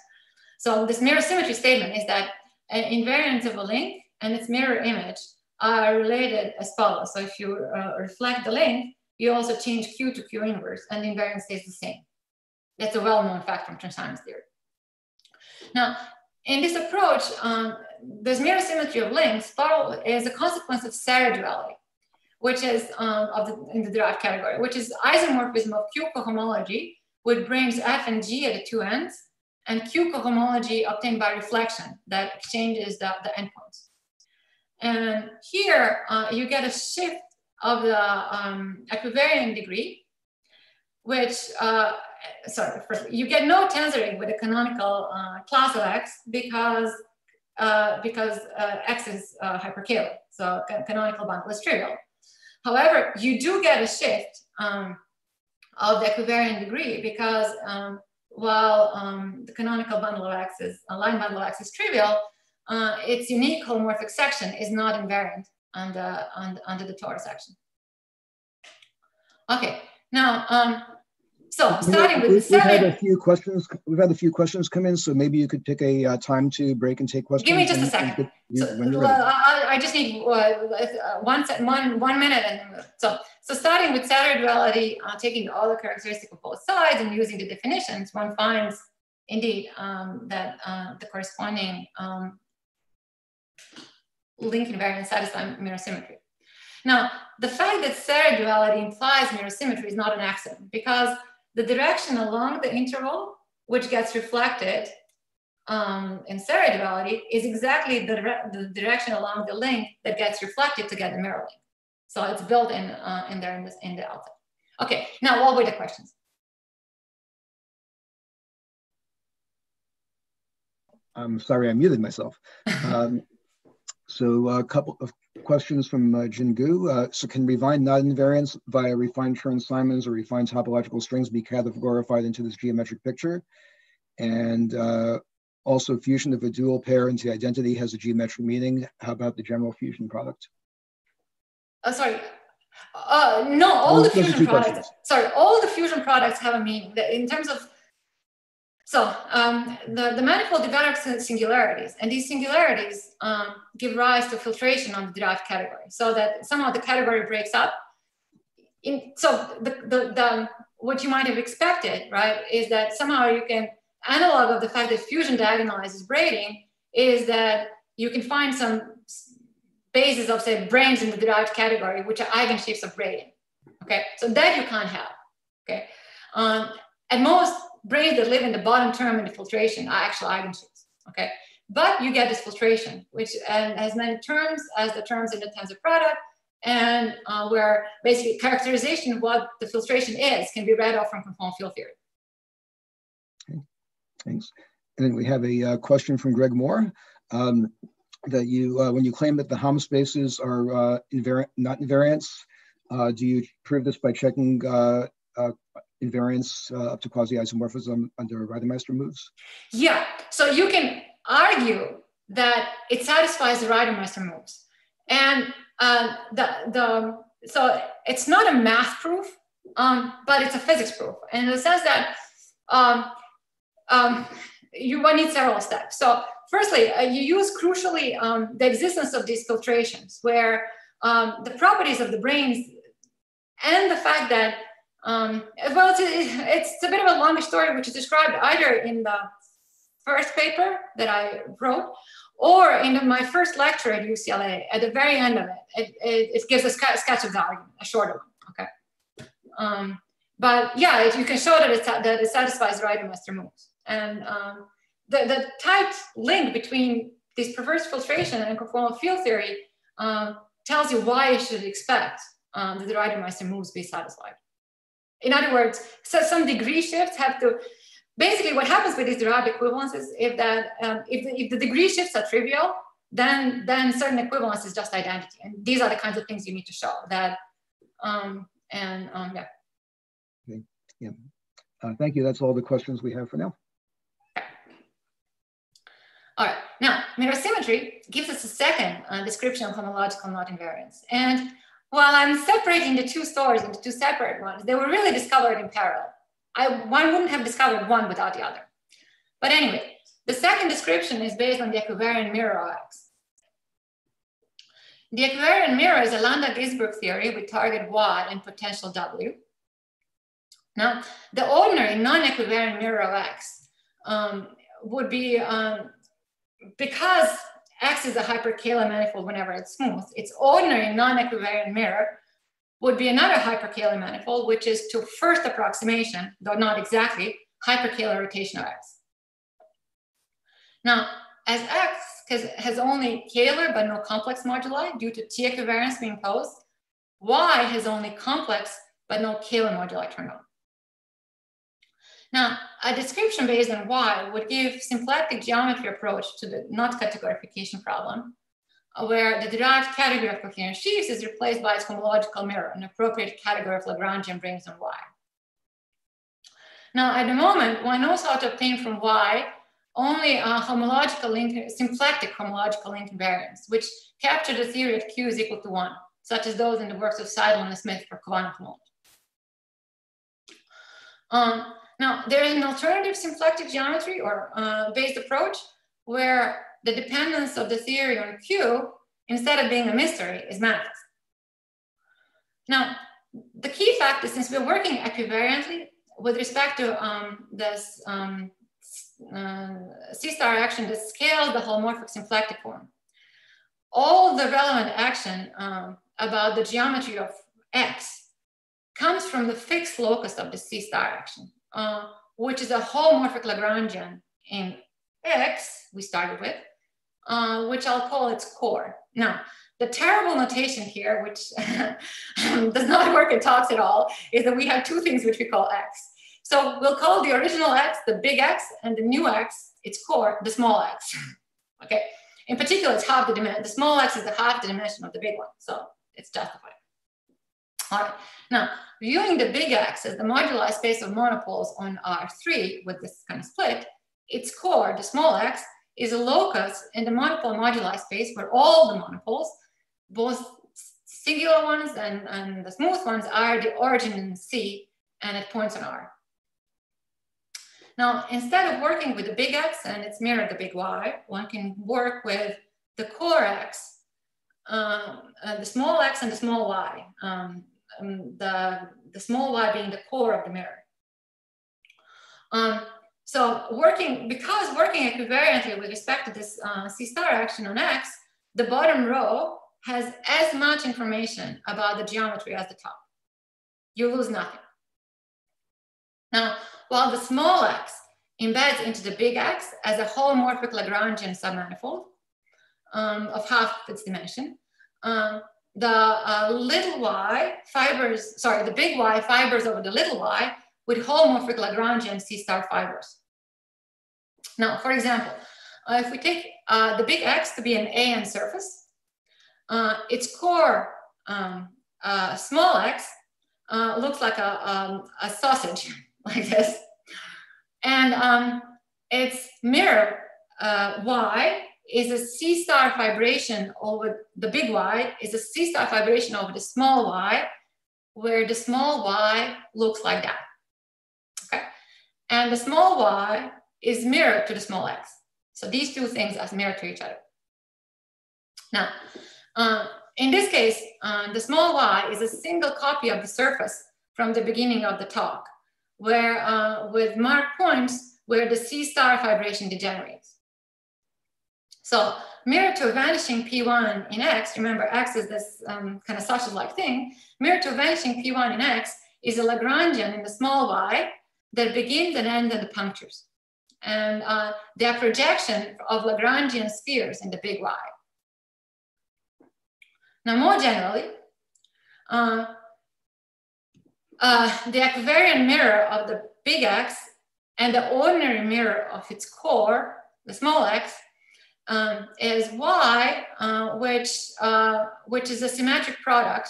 So this mirror symmetry statement is that an invariance of a link and its mirror image are related as follows. So if you uh, reflect the link, you also change Q to Q inverse and the invariant stays the same. That's a well-known fact from transition theory. Now, in this approach, um, this mirror symmetry of links is a consequence of Serre duality, which is um, of the, in the derived category, which is isomorphism of Q cohomology, which brings F and G at the two ends, and Q cohomology obtained by reflection that exchanges the, the endpoints. And here uh, you get a shift of the um, equivariant degree, which, uh, sorry, first, you get no tensoring with a canonical uh, class of X because, uh, because uh, X is uh, hyperkähler, so canonical bundle is trivial. However, you do get a shift um, of the equivariant degree because um, while um, the canonical bundle of X is, a line bundle of X is trivial, uh, its unique holomorphic section is not invariant under, under, under the torus section. Okay, now, um, so starting with we've, seven. We've had a few questions. We've had a few questions come in, so maybe you could pick a uh, time to break and take questions. Give me just a second. You, so, well, I, I, just need uh, one, one, one minute, and so so starting with Serre duality, uh, taking all the characteristics of both sides and using the definitions, one finds indeed um, that uh, the corresponding um, link invariant satisfy mirror symmetry. Now, the fact that Serre duality implies mirror symmetry is not an accident because the direction along the interval, which gets reflected um, in Serre duality, is exactly the, the, direction along the link that gets reflected to get the mirror link. So it's built in, uh, in there in, this, in the alpha. Okay, now what were the questions? I'm sorry, I muted myself. Um, so a couple of questions from uh, Jin Gu. Uh, so can refined knot invariants via refined Chern-Simons or refined topological strings be categorified into this geometric picture? And uh, also fusion of a dual pair into identity has a geometric meaning. How about the general fusion product? Uh, sorry, uh, no, all the fusion products, questions. sorry, all the fusion products have a meaning. In terms of so um, the, the manifold develops singularities, and these singularities um, give rise to filtration on the derived category, so that somehow the category breaks up. In, so the, the, the, what you might have expected, right, is that somehow you can, analog of the fact that fusion diagonalizes braiding, is that you can find some basis of, say, branes in the derived category, which are eigensheaves of braiding. Okay, so that you can't have. Okay, um, at most, branes that live in the bottom term in the filtration are actual eigensheaves, okay? But you get this filtration, which has many terms as the terms in the tensor product, and uh, where basically characterization of what the filtration is can be read off from conformal field theory. Okay, thanks. And then we have a uh, question from Greg Moore. Um, that you, uh, when you claim that the Hom spaces are uh, invariant, knot invariants, uh, do you prove this by checking uh, invariance uh, up to quasi-isomorphism under Reidemeister moves? Yeah, so you can argue that it satisfies the Reidemeister moves. And uh, the, the, so it's not a math proof, um, but it's a physics proof. in the sense that um, um, you one need several steps. So firstly, uh, you use crucially um, the existence of these filtrations where um, the properties of the branes and the fact that um, well, it's a, it's a bit of a longer story, which is described either in the first paper that I wrote or in my first lecture at UCLA. At the very end of it, it, it, it gives a sketch of the argument, a shorter one. Okay. Um, but yeah, you can show that it, that it satisfies Reidemeister moves. And um, the, the tight link between this perverse filtration and conformal field theory um, tells you why you should expect um, that the right and Reidemeister moves be satisfied. In other words, so some degree shifts have to, basically what happens with these derived equivalences if that, um, if, the, if the degree shifts are trivial, then, then certain equivalence is just identity. And these are the kinds of things you need to show that, um, and um, yeah. Okay. Yeah. Uh, thank you. That's all the questions we have for now. All right. Now, mirror symmetry gives us a second uh, description of homological knot invariants. And while I'm separating the two stories into two separate ones, they were really discovered in parallel. I, one wouldn't have discovered one without the other. But anyway, the second description is based on the equivariant mirror X. The equivariant mirror is a Landau-Ginzburg theory with target Y and potential W. Now, the ordinary non-equivariant mirror X um, would be, um, because X is a hyperkähler manifold whenever it's smooth, its ordinary non-equivariant mirror would be another hyperkähler manifold, which is to first approximation, though not exactly, hyperkähler rotation of X. Now, as X has only Kähler but no complex moduli due to T equivariance being posed, Y has only complex but no Kähler moduli turned on. Now, a description based on Y would give symplectic geometry approach to the knot categorification problem, uh, where the derived category of coherent sheaves is replaced by its homological mirror, an appropriate category of Lagrangian rings on Y. Now, at the moment, one knows how to obtain from Y only a homological link, symplectic homological link invariants, which capture the theory that Q is equal to one, such as those in the works of Seidel and Smith for quantum homology. Um, now, there is an alternative symplectic geometry or uh, based approach where the dependence of the theory on Q, instead of being a mystery, is manifest. Now, the key fact is since we're working equivariantly with respect to um, this um, uh, C-star action that scales the holomorphic symplectic form, all the relevant action um, about the geometry of X comes from the fixed locus of the C-star action. Uh, which is a holomorphic Lagrangian in X, we started with, uh, which I'll call its core. Now, the terrible notation here, which does not work in talks at all, is that we have two things which we call X. So we'll call the original X the big X and the new X, its core, the small X. okay. In particular, it's half the dimension. The small X is the half the dimension of the big one. So it's justified. Now, viewing the big X as the moduli space of monopoles on R3 with this kind of split, its core, the small x, is a locus in the monopole moduli space where all the monopoles, both singular ones and, and the smooth ones, are the origin in C and it points on R. Now, instead of working with the big X and its mirror, the big Y, one can work with the core X, um, the small x and the small y. Um, um, the, the small y being the core of the mirror. Um, so working, because working equivariantly with respect to this uh, C star action on X, the bottom row has as much information about the geometry as the top. You lose nothing. Now, while the small x embeds into the big X as a holomorphic Lagrangian submanifold um, of half its dimension, um, the uh, little y fibers, sorry, the big Y fibers over the little y with holomorphic Lagrangian C star fibers. Now, for example, uh, if we take uh, the big X to be an AN surface, uh, its core um, uh, small x uh, looks like a, um, a sausage like this. And um, its mirror y is a C star fibration over the big Y is a C star fibration over the small y, where the small y looks like that. Okay. And the small y is mirrored to the small x. So these two things are mirrored to each other. Now, uh, in this case, uh, the small y is a single copy of the surface from the beginning of the talk, where uh, with marked points where the C star fibration degenerates. So mirror to vanishing P1 in X, remember X is this um, kind of sausage-like thing, mirror to vanishing P1 in X is a Lagrangian in the small y that begins and ends at the punctures. And uh, they are projection of Lagrangian spheres in the big Y. Now, more generally, uh, uh, the equivariant mirror of the big X and the ordinary mirror of its core, the small x, um, is Y, uh, which, uh, which is a symmetric product,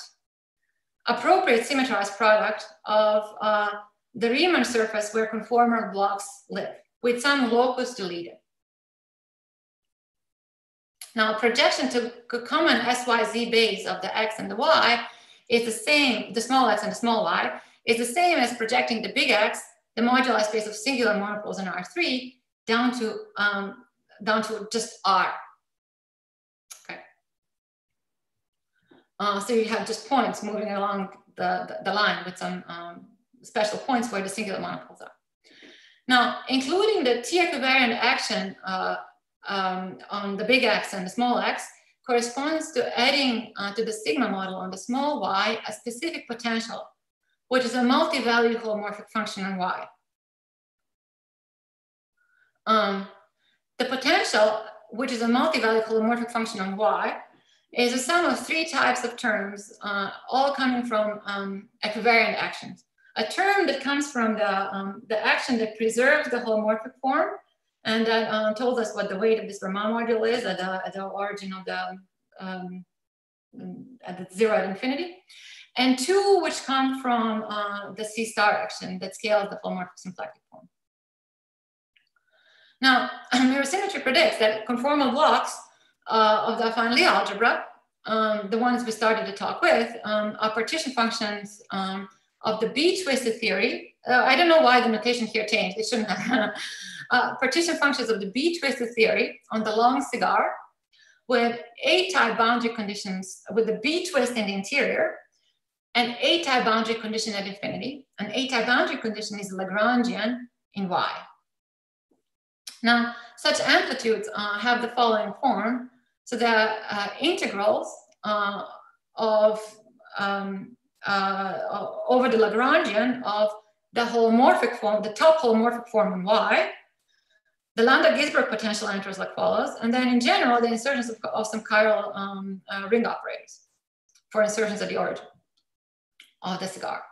appropriate symmetrized product of uh, the Riemann surface where conformal blocks live with some locus deleted. Now, projection to common SYZ base of the X and the Y is the same, the small x and the small y, is the same as projecting the big X, the moduli space of singular monopoles in R3, down to, um, down to just R. Okay. Uh, so you have just points moving along the, the, the line with some um, special points where the singular monopoles are. Now, including the T equivariant action uh, um, on the big X and the small x corresponds to adding uh, to the sigma model on the small y a specific potential, which is a multi-value holomorphic function on y. Um, the potential, which is a multi-value holomorphic function on y, is a sum of three types of terms, uh, all coming from um, equivariant actions. A term that comes from the, um, the action that preserves the holomorphic form and that uh, told us what the weight of this Verma module is at the, at the origin of the, um, at the zero at infinity. And two, which come from uh, the C star action that scales the holomorphic symplectic form. Now, mirror predicts that conformal blocks uh, of the affine Lie algebra, um, the ones we started to talk with, um, are partition functions um, of the B twisted theory. Uh, I don't know why the notation here changed. It shouldn't have. uh, partition functions of the B twisted theory on the long cigar with A-type boundary conditions with the B twist in the interior and A-type boundary condition at infinity. An A-type boundary condition is Lagrangian in Y. Now, such amplitudes uh, have the following form. So the uh, integrals uh, of um, uh, over the Lagrangian of the holomorphic form, the top holomorphic form in Y, the Landau-Ginzburg potential enters like follows, and then in general, the insertions of, of some chiral um, uh, ring operators for insertions at the origin of the cigar.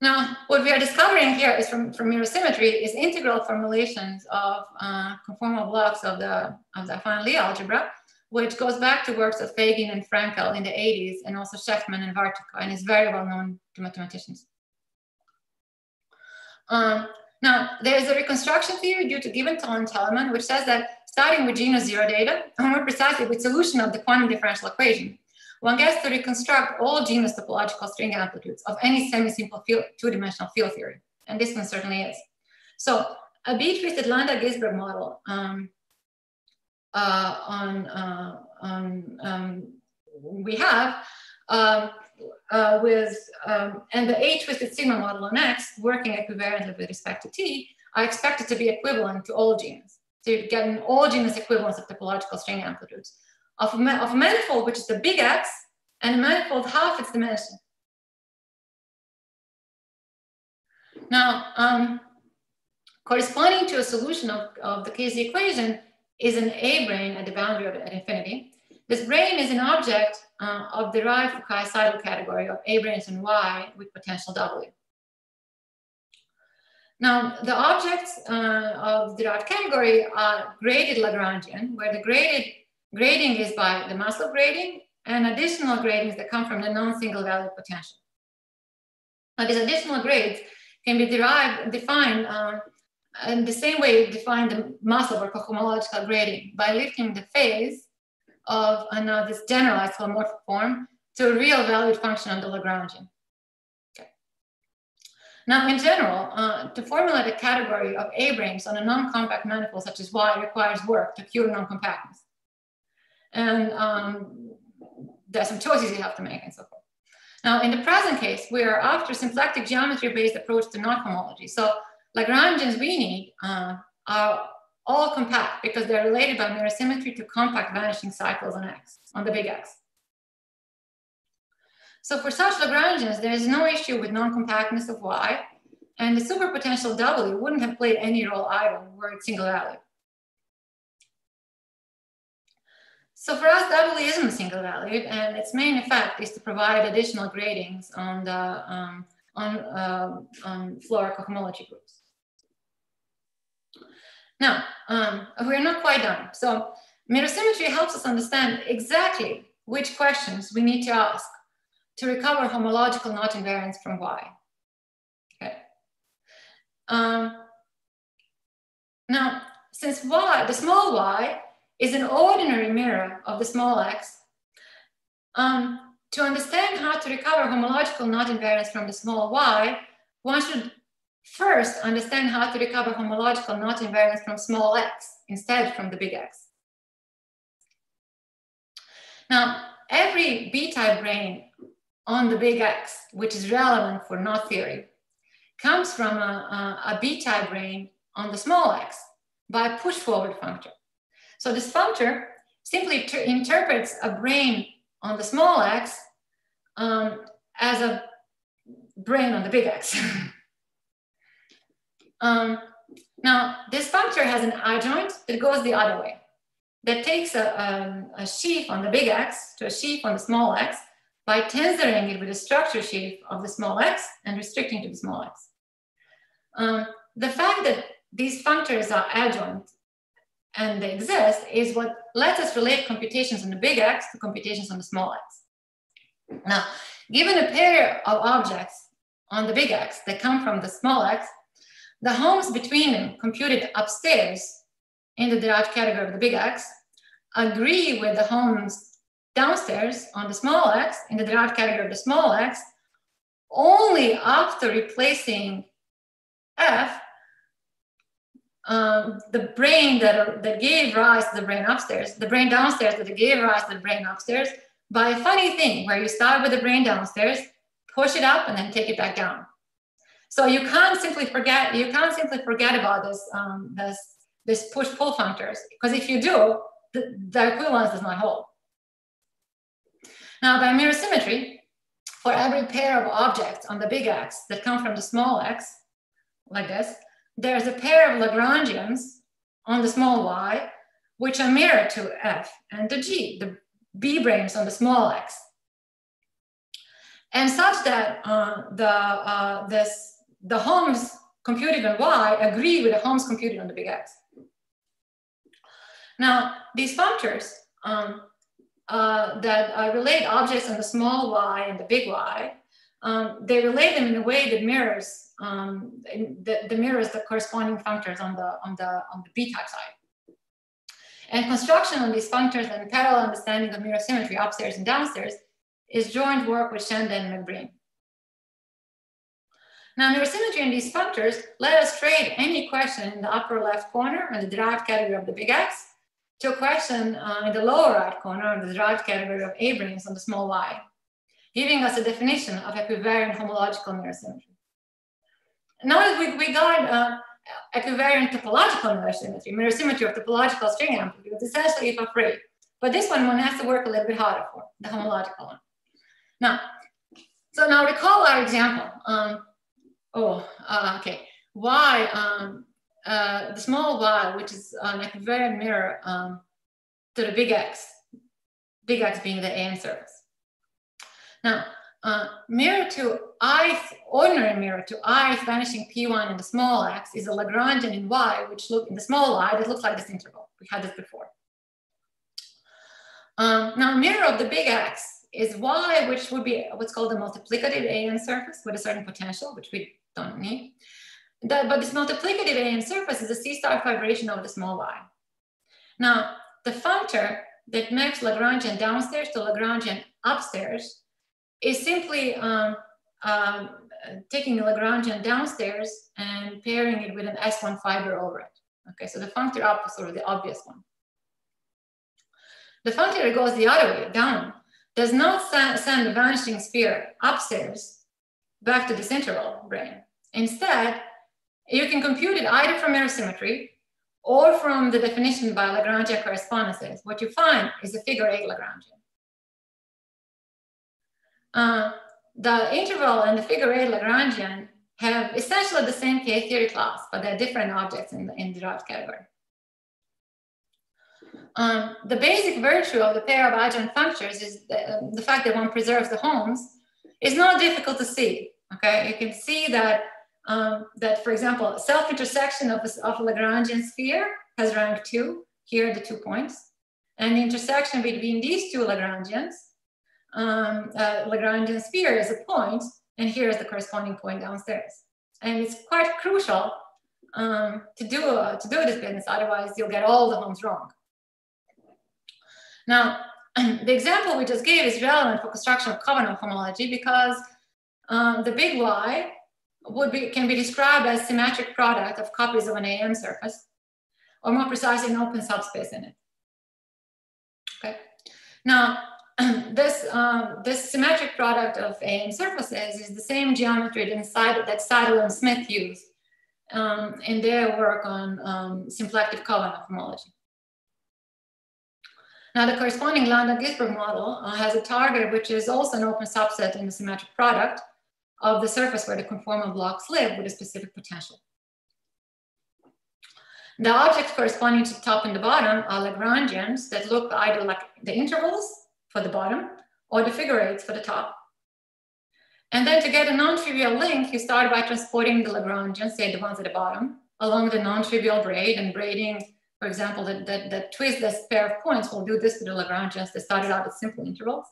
Now, what we are discovering here is from, from mirror symmetry is integral formulations of uh, conformal blocks of the, of the affine Lie algebra, which goes back to works of Feigin and Frenkel in the 80s, and also Schechtman and Varchenko, and is very well known to mathematicians. Um, now, there is a reconstruction theory due to Givental and Telemann, which says that starting with genus zero data, or more precisely with solution of the quantum differential equation, one gets to reconstruct all genus topological string amplitudes of any semi-simple two-dimensional field theory. And this one certainly is. So a B-twisted Landau-Ginzburg model um, uh, on, uh, on um, we have um, uh, with, um, and the A twisted sigma model on X working equivalently with respect to T are expected to be equivalent to all genus. So you get an all genus equivalence of topological string amplitudes of a, of a manifold, which is the big X, and a manifold half its dimension. Now, um, corresponding to a solution of, of the KZ equation is an A brane at the boundary of at infinity. This brane is an object uh, of the derived Fukaya-Seidel category of A branes and Y with potential W. Now, the objects uh, of the derived category are graded Lagrangian, where the graded grading is by the Maslov grading and additional gradings that come from the non-single value potential. Now, these additional grades can be derived, defined uh, in the same way we define the Maslov or cohomological grading by lifting the phase of uh, this generalized holomorphic form to a real valued function on the Lagrangian. Now, in general, uh, to formulate a category of A-branes on a non-compact manifold such as Y requires work to cure non-compactness. And um, there's some choices you have to make and so forth. Now, in the present case, we are after symplectic geometry-based approach to knot homology. So Lagrangians we need uh, are all compact because they're related by mirror symmetry to compact vanishing cycles on X, on the big X. So for such Lagrangians, there is no issue with non-compactness of Y, and the superpotential W wouldn't have played any role either were it single So for us, W isn't single valued, and its main effect is to provide additional gradings on the um, on, uh, on Floer cohomology groups. Now, um, we're not quite done. So mirror symmetry helps us understand exactly which questions we need to ask to recover homological knot invariants from Y. Okay. Um, now, since Y, the small y, is an ordinary mirror of the small x. Um, to understand how to recover homological knot invariants from the small y, one should first understand how to recover homological knot invariants from small x instead from the big X. Now, every B-type brane on the big X, which is relevant for knot theory, comes from a a, a B-type brane on the small x by a push-forward functor. So this functor simply interprets a brane on the small x um, as a brane on the big X. um, now, this functor has an adjoint that goes the other way. That takes a, um, a sheaf on the big X to a sheaf on the small x by tensoring it with a structure sheaf of the small x and restricting to the small x. Um, the fact that these functors are adjoint and they exist is what lets us relate computations on the big X to computations on the small x. Now, given a pair of objects on the big X that come from the small x, the homes between them computed upstairs in the derived category of the big X agree with the homes downstairs on the small x in the derived category of the small x only after replacing f um, the brane that, that gave rise to the brane upstairs, the brane downstairs that gave rise to the brane upstairs, by a funny thing where you start with the brane downstairs, push it up, and then take it back down. So you can't simply forget, you can't simply forget about this, um, this, this push-pull functors, because if you do, the, the equivalence does not hold. Now, by mirror symmetry, for every pair of objects on the big X that come from the small x, like this, there's a pair of Lagrangians on the small y, which are mirrored to F and to G, the B branes on the small x. And such that uh, the, uh, this, the homes computed on y agree with the homes computed on the big X. Now, these functors um, uh, that uh, relate objects on the small y and the big Y, um, they relate them in a way that mirrors um, the, the mirrors the corresponding functors on the on the on the B-type side. And construction on these functors and parallel understanding of mirror symmetry upstairs and downstairs is joint work with Shende and McBreen. Now, mirror symmetry in these functors let us trade any question in the upper left corner in the derived category of the big X to a question uh, in the lower right corner in the derived category of A on the small y, giving us a definition of equivariant homological mirror symmetry. Notice we, got uh, equivariant topological mirror symmetry, mirror symmetry of topological string amplitude. Essentially if free. But this one, one has to work a little bit harder for, the homological one. Now, so now recall our example. Um, oh, uh, okay. Y, um, uh, the small y, which is an equivariant mirror um, to the big X, big X being the AN surface. Now, uh, mirror to i, ordinary mirror to i vanishing p1 in the small x is a Lagrangian in y, which look in the small y that looks like this interval. We had this before. Um, now, mirror of the big X is y, which would be what's called a multiplicative AN surface with a certain potential, which we don't need. That, but this multiplicative AN surface is a C star fibration of the small y. Now, the functor that maps Lagrangian downstairs to Lagrangian upstairs is simply um, um, taking the Lagrangian downstairs and pairing it with an S1 fiber over it. Okay, so the functor up is sort of the obvious one. The functor goes the other way, down, does not send the vanishing sphere upstairs back to this interval brane. Instead, you can compute it either from mirror symmetry or from the definition by Lagrangian correspondences. What you find is a figure eight Lagrangian. Uh, the interval and the figure eight Lagrangian have essentially the same K theory class, but they're different objects in the, in derived category. Um, the basic virtue of the pair of adjoint functors is the, the, fact that one preserves the homes is not difficult to see. Okay, you can see that um, that, for example, self-intersection of of a Lagrangian sphere has rank two. Here are the two points, and the intersection between these two Lagrangians um, uh, Lagrangian sphere is a point, and here is the corresponding point downstairs. And it's quite crucial um, to, do, uh, to do this business, otherwise you'll get all the homes wrong. Now, the example we just gave is relevant for construction of Khovanov homology because um, the big Y would be, can be described as symmetric product of copies of an AM surface, or more precisely, an open subspace in it. Okay. Now, this, um, this symmetric product of AM surfaces is the same geometry that, Seidel and Smith used um, in their work on um, symplectic Khovanov homology. Now the corresponding Landau-Ginzburg model uh, has a target which is also an open subset in the symmetric product of the surface where the conformal blocks live with a specific potential. The objects corresponding to the top and the bottom are Lagrangians that look either like the intervals for the bottom or the figure eights for the top. And then to get a non-trivial link, you start by transporting the Lagrangians, say the ones at the bottom, along the non-trivial braid and braiding for example, that, that, that twist this pair of points will do this to the Lagrangians that started out as simple intervals.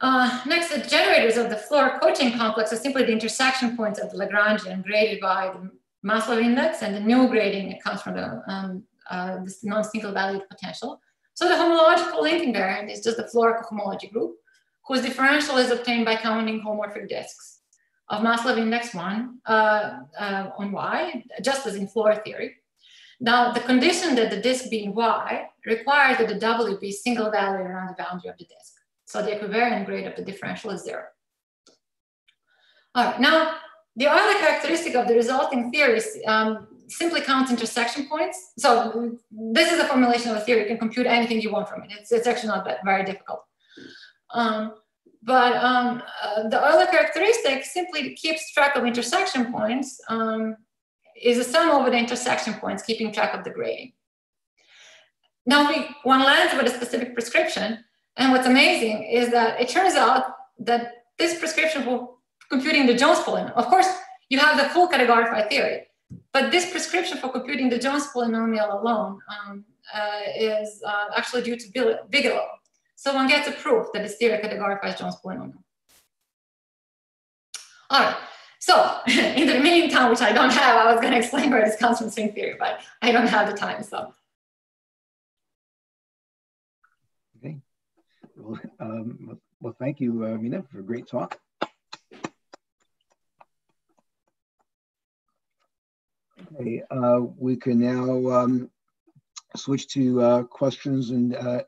Uh, next, the generators of the Floer cochain complex are simply the intersection points of the Lagrangian graded by the Maslov index and the new grading that comes from the um, uh, this non-single valued potential. So the homological link invariant is just the Floer homology group whose differential is obtained by counting holomorphic disks of Maslov index one uh, uh on Y, just as in Floer theory. Now, the condition that the disk being y requires that the W be single value around the boundary of the disk. So the equivariant grade of the differential is zero. All right, now the Euler characteristic of the resulting theory um, simply counts intersection points. So this is a formulation of a theory. You can compute anything you want from it. It's, it's actually not that very difficult. Um, but um, uh, the Euler characteristic simply keeps track of intersection points um, is a sum over the intersection points, keeping track of the grading. Now we, one lands with a specific prescription, and what's amazing is that it turns out that this prescription for computing the Jones polynomial, of course, you have the full categorified theory, but this prescription for computing the Jones polynomial alone um, uh, is uh, actually due to Bigelow. So one gets a proof that this theory categorifies Jones polynomial. All right, so in the remaining time, which I don't have, I was going to explain where this comes from string theory, but I don't have the time. So. Okay. Well, um, well thank you, uh, Mina, for a great talk. Okay, uh, we can now um, switch to uh, questions and uh,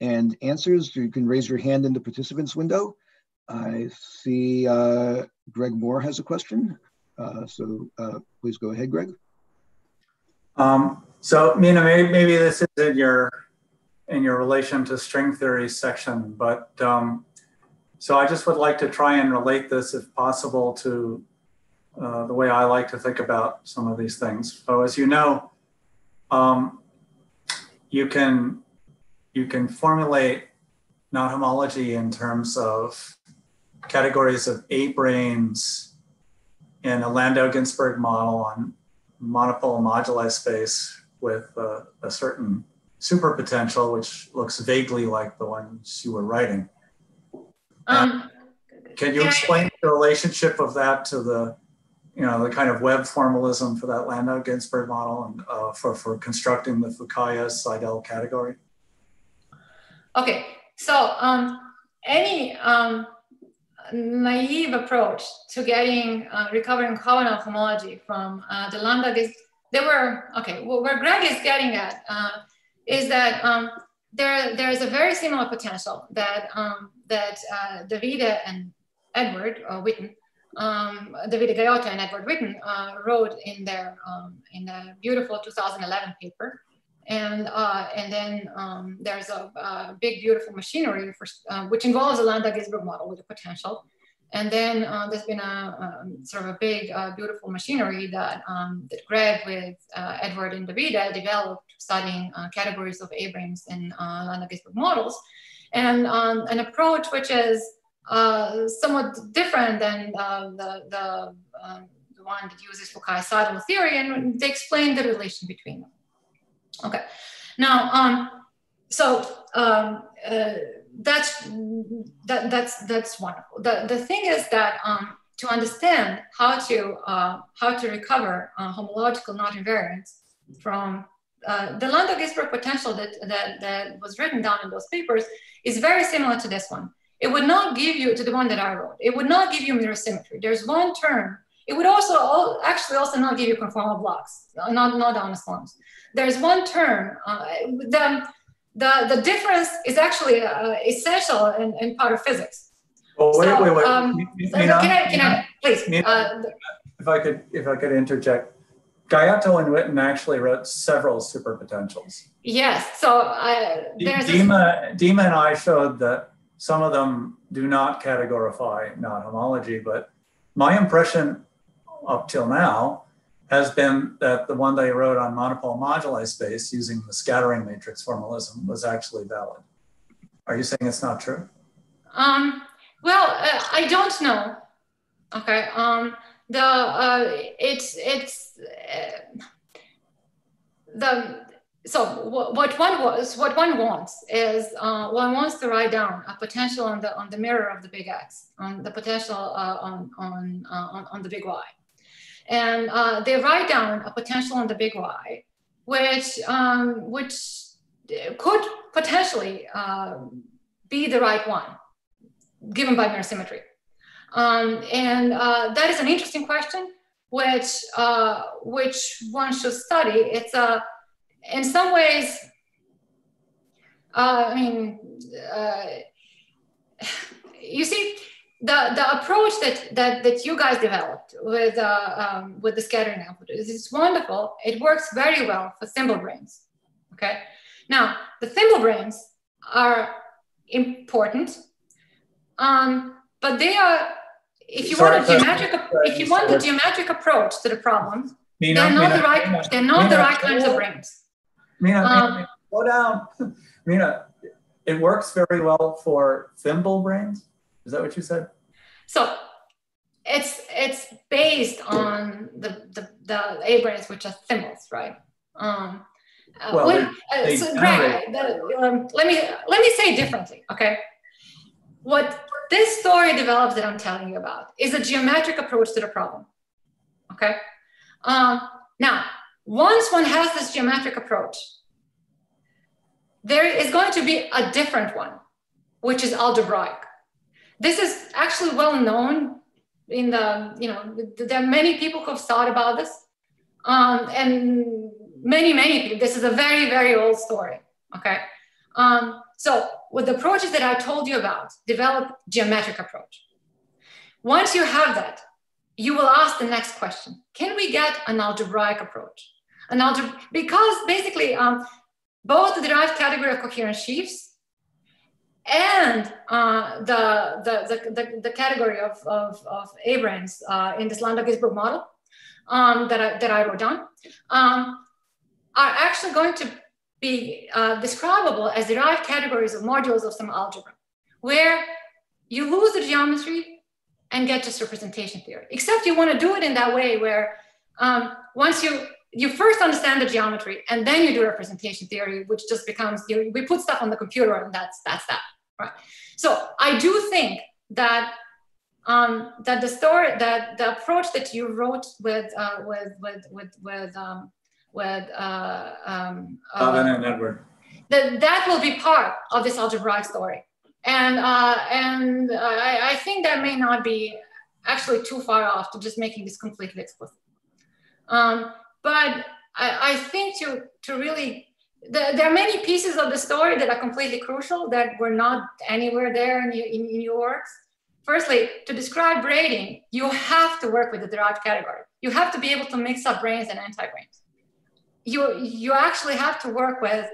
and answers. You can raise your hand in the participants window. I see uh, Greg Moore has a question. Uh, so uh, please go ahead, Greg. Um, so Mina, maybe, maybe this is in your in your relation to string theory section, but um, so I just would like to try and relate this, if possible, to uh, the way I like to think about some of these things. So as you know, um, you can you can formulate knot homology in terms of categories of A-branes in a Landau-Ginzburg model on monopole moduli space with uh, a certain superpotential, which looks vaguely like the ones you were writing. Um, can you explain the relationship of that to the, you know, the kind of web formalism for that Landau-Ginzburg model and uh, for, for constructing the Fukaya-Seidel category? Okay, so um, any um, naive approach to getting uh, recovering Khovanov homology from uh, the lambda is there were okay well, where greg is getting at uh, is that um, there there is a very similar potential that um, that uh, davide and edward uh, witten um, davide gaiotto and edward witten uh, wrote in their um, in a beautiful 2011 paper and uh, and then um, there's a, a, big beautiful machinery for, uh, which involves a Landau-Ginzburg model with a potential. And then uh, there's been a, um, sort of a big uh, beautiful machinery that um, that Greg with uh, Edward and Davide developed studying categories of A-branes in Landau-Ginzburg models, and um, an approach which is somewhat different than the the, um, the one that uses Fukaya-Seidel theory, and they explain the relation between them. Okay. Now, um, so um, uh, that's that, that's that's wonderful. The the thing is that um, to understand how to uh, how to recover uh, homological knot invariance from uh, the Landau-Ginzburg potential that, that, that was written down in those papers is very similar to this one. It would not give you, to the one that I wrote, it would not give you mirror symmetry. There's one term. It would also all, actually also not give you conformal blocks, not, not honest forms. There's one term, uh, the, the, the difference is actually uh, essential and, and part of physics. Well, wait, So, wait, wait. um, Mina, can I, can I, please, Mina, uh, if I could, if I could interject, Gaiotto and Witten actually wrote several superpotentials. yes, so uh, there's a- Dima, Dima and I showed that some of them do not categorify knot homology, but my impression up till now has been that the one that they wrote on monopole moduli space using the scattering matrix formalism was actually valid. Are you saying it's not true? Um, well, uh, I don't know. Okay. Um, the uh, it's it's uh, the so what, one was what one wants is uh, one wants to write down a potential on the on the mirror of the big X on the potential uh, on on, uh, on on the big Y, and uh, they write down a potential on the big Y, which um, which could potentially uh, be the right one given by mirror symmetry. Um, and uh, that is an interesting question, which uh, which one should study. It's a, in some ways, uh, I mean, uh, you see, the, the approach that, that, that you guys developed with, uh, um, with the scattering output is, wonderful. It works very well for thimble branes, okay? Now, the thimble branes are important um, but they are, if you Sorry, want a sorry, geometric, sorry, if you want a sorry. geometric approach to the problem, Mina, they're not Mina, the right, Mina, they're not the right kinds of branes. Mina, Um, Mina, slow down. Mina, it works very well for thimble branes. Is that what you said? So it's it's based on the the, the A branes, which are thimbles, right? Um, uh, Well, when- they- uh, so, the- um, let me let me say it differently, okay? What this story develops that I'm telling you about is a geometric approach to the problem. Okay. Um, now, once one has this geometric approach, there is going to be a different one, which is algebraic. This is actually well known in the, you know, there are many people who have thought about this. Um, and many, many people, this is a very, very old story. Okay. Um, so with the approaches that I told you about, develop geometric approach. Once you have that, you will ask the next question. Can we get an algebraic approach? An algebra, because basically um, both the derived category of coherent sheaves and uh, the, the, the, the, category of, of, of A-branes uh, in this Landau-Ginzburg model um, that, I, that I wrote down um, are actually going to be uh, describable as derived categories of modules of some algebra, where you lose the geometry and get just representation theory. Except you want to do it in that way where um, once you you first understand the geometry and then you do representation theory, which just becomes you, we put stuff on the computer and that's that's that, right? So I do think that um, that the story that the approach that you wrote with uh, with with with with um, with uh, um, uh, and Edward. that that will be part of this algebraic story. And uh, and I, I think that may not be actually too far off to just making this completely explicit. Um, but I, I think to to really the, there are many pieces of the story that are completely crucial that were not anywhere there in, in, in your works. Firstly, to describe braiding, you have to work with the derived category. You have to be able to mix up branes and anti-branes. You, you actually have to work with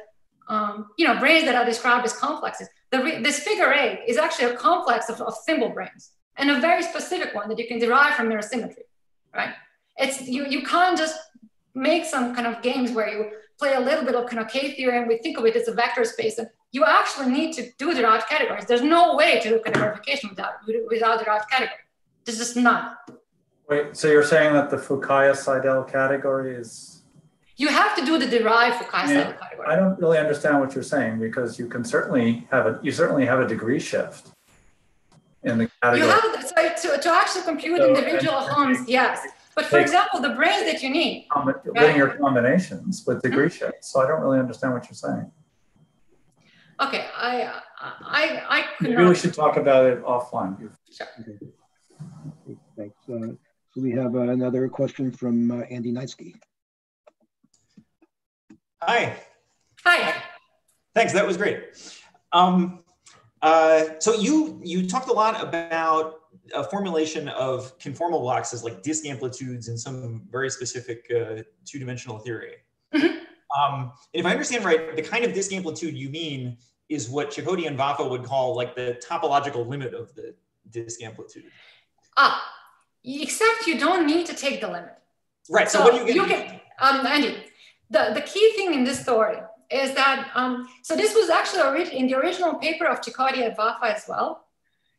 um, you know, branes that are described as complexes. The this figure eight is actually a complex of, of thimble branes and a very specific one that you can derive from mirror symmetry, right? It's you, you can't just make some kind of games where you play a little bit of kind of K theory and we think of it as a vector space. And you actually need to do derived categories. There's no way to do categorification without, without derived category. There's just none. Wait, so you're saying that the Fukaya-Seidel category is, You have to do the derived Fukaya Yeah, category. I don't really understand what you're saying because you can certainly have a, you certainly have a degree shift in the category. You have so to, to actually compute So, individual Homs, yes, But for example, the branes that you need. Linear right? combinations with degree mm-hmm. shifts. So I don't really understand what you're saying. Okay, I I I could Maybe not... we should talk about it offline. Sure. Okay. Thanks. Uh, so we have uh, another question from uh, Andy Neitzke. Hi. Hi. Thanks. That was great. Um, uh, so you you talked a lot about a formulation of conformal blocks as like disk amplitudes in some very specific uh, two-dimensional theory. Mm-hmm. Um, if I understand right, the kind of disk amplitude you mean is what Cecotti and Vafa would call like the topological limit of the disk amplitude. Ah, except you don't need to take the limit. Right. So, so what do you get? You get um, Andy. The the key thing in this story is that um, so this was actually in the original paper of Cecotti and Vafa as well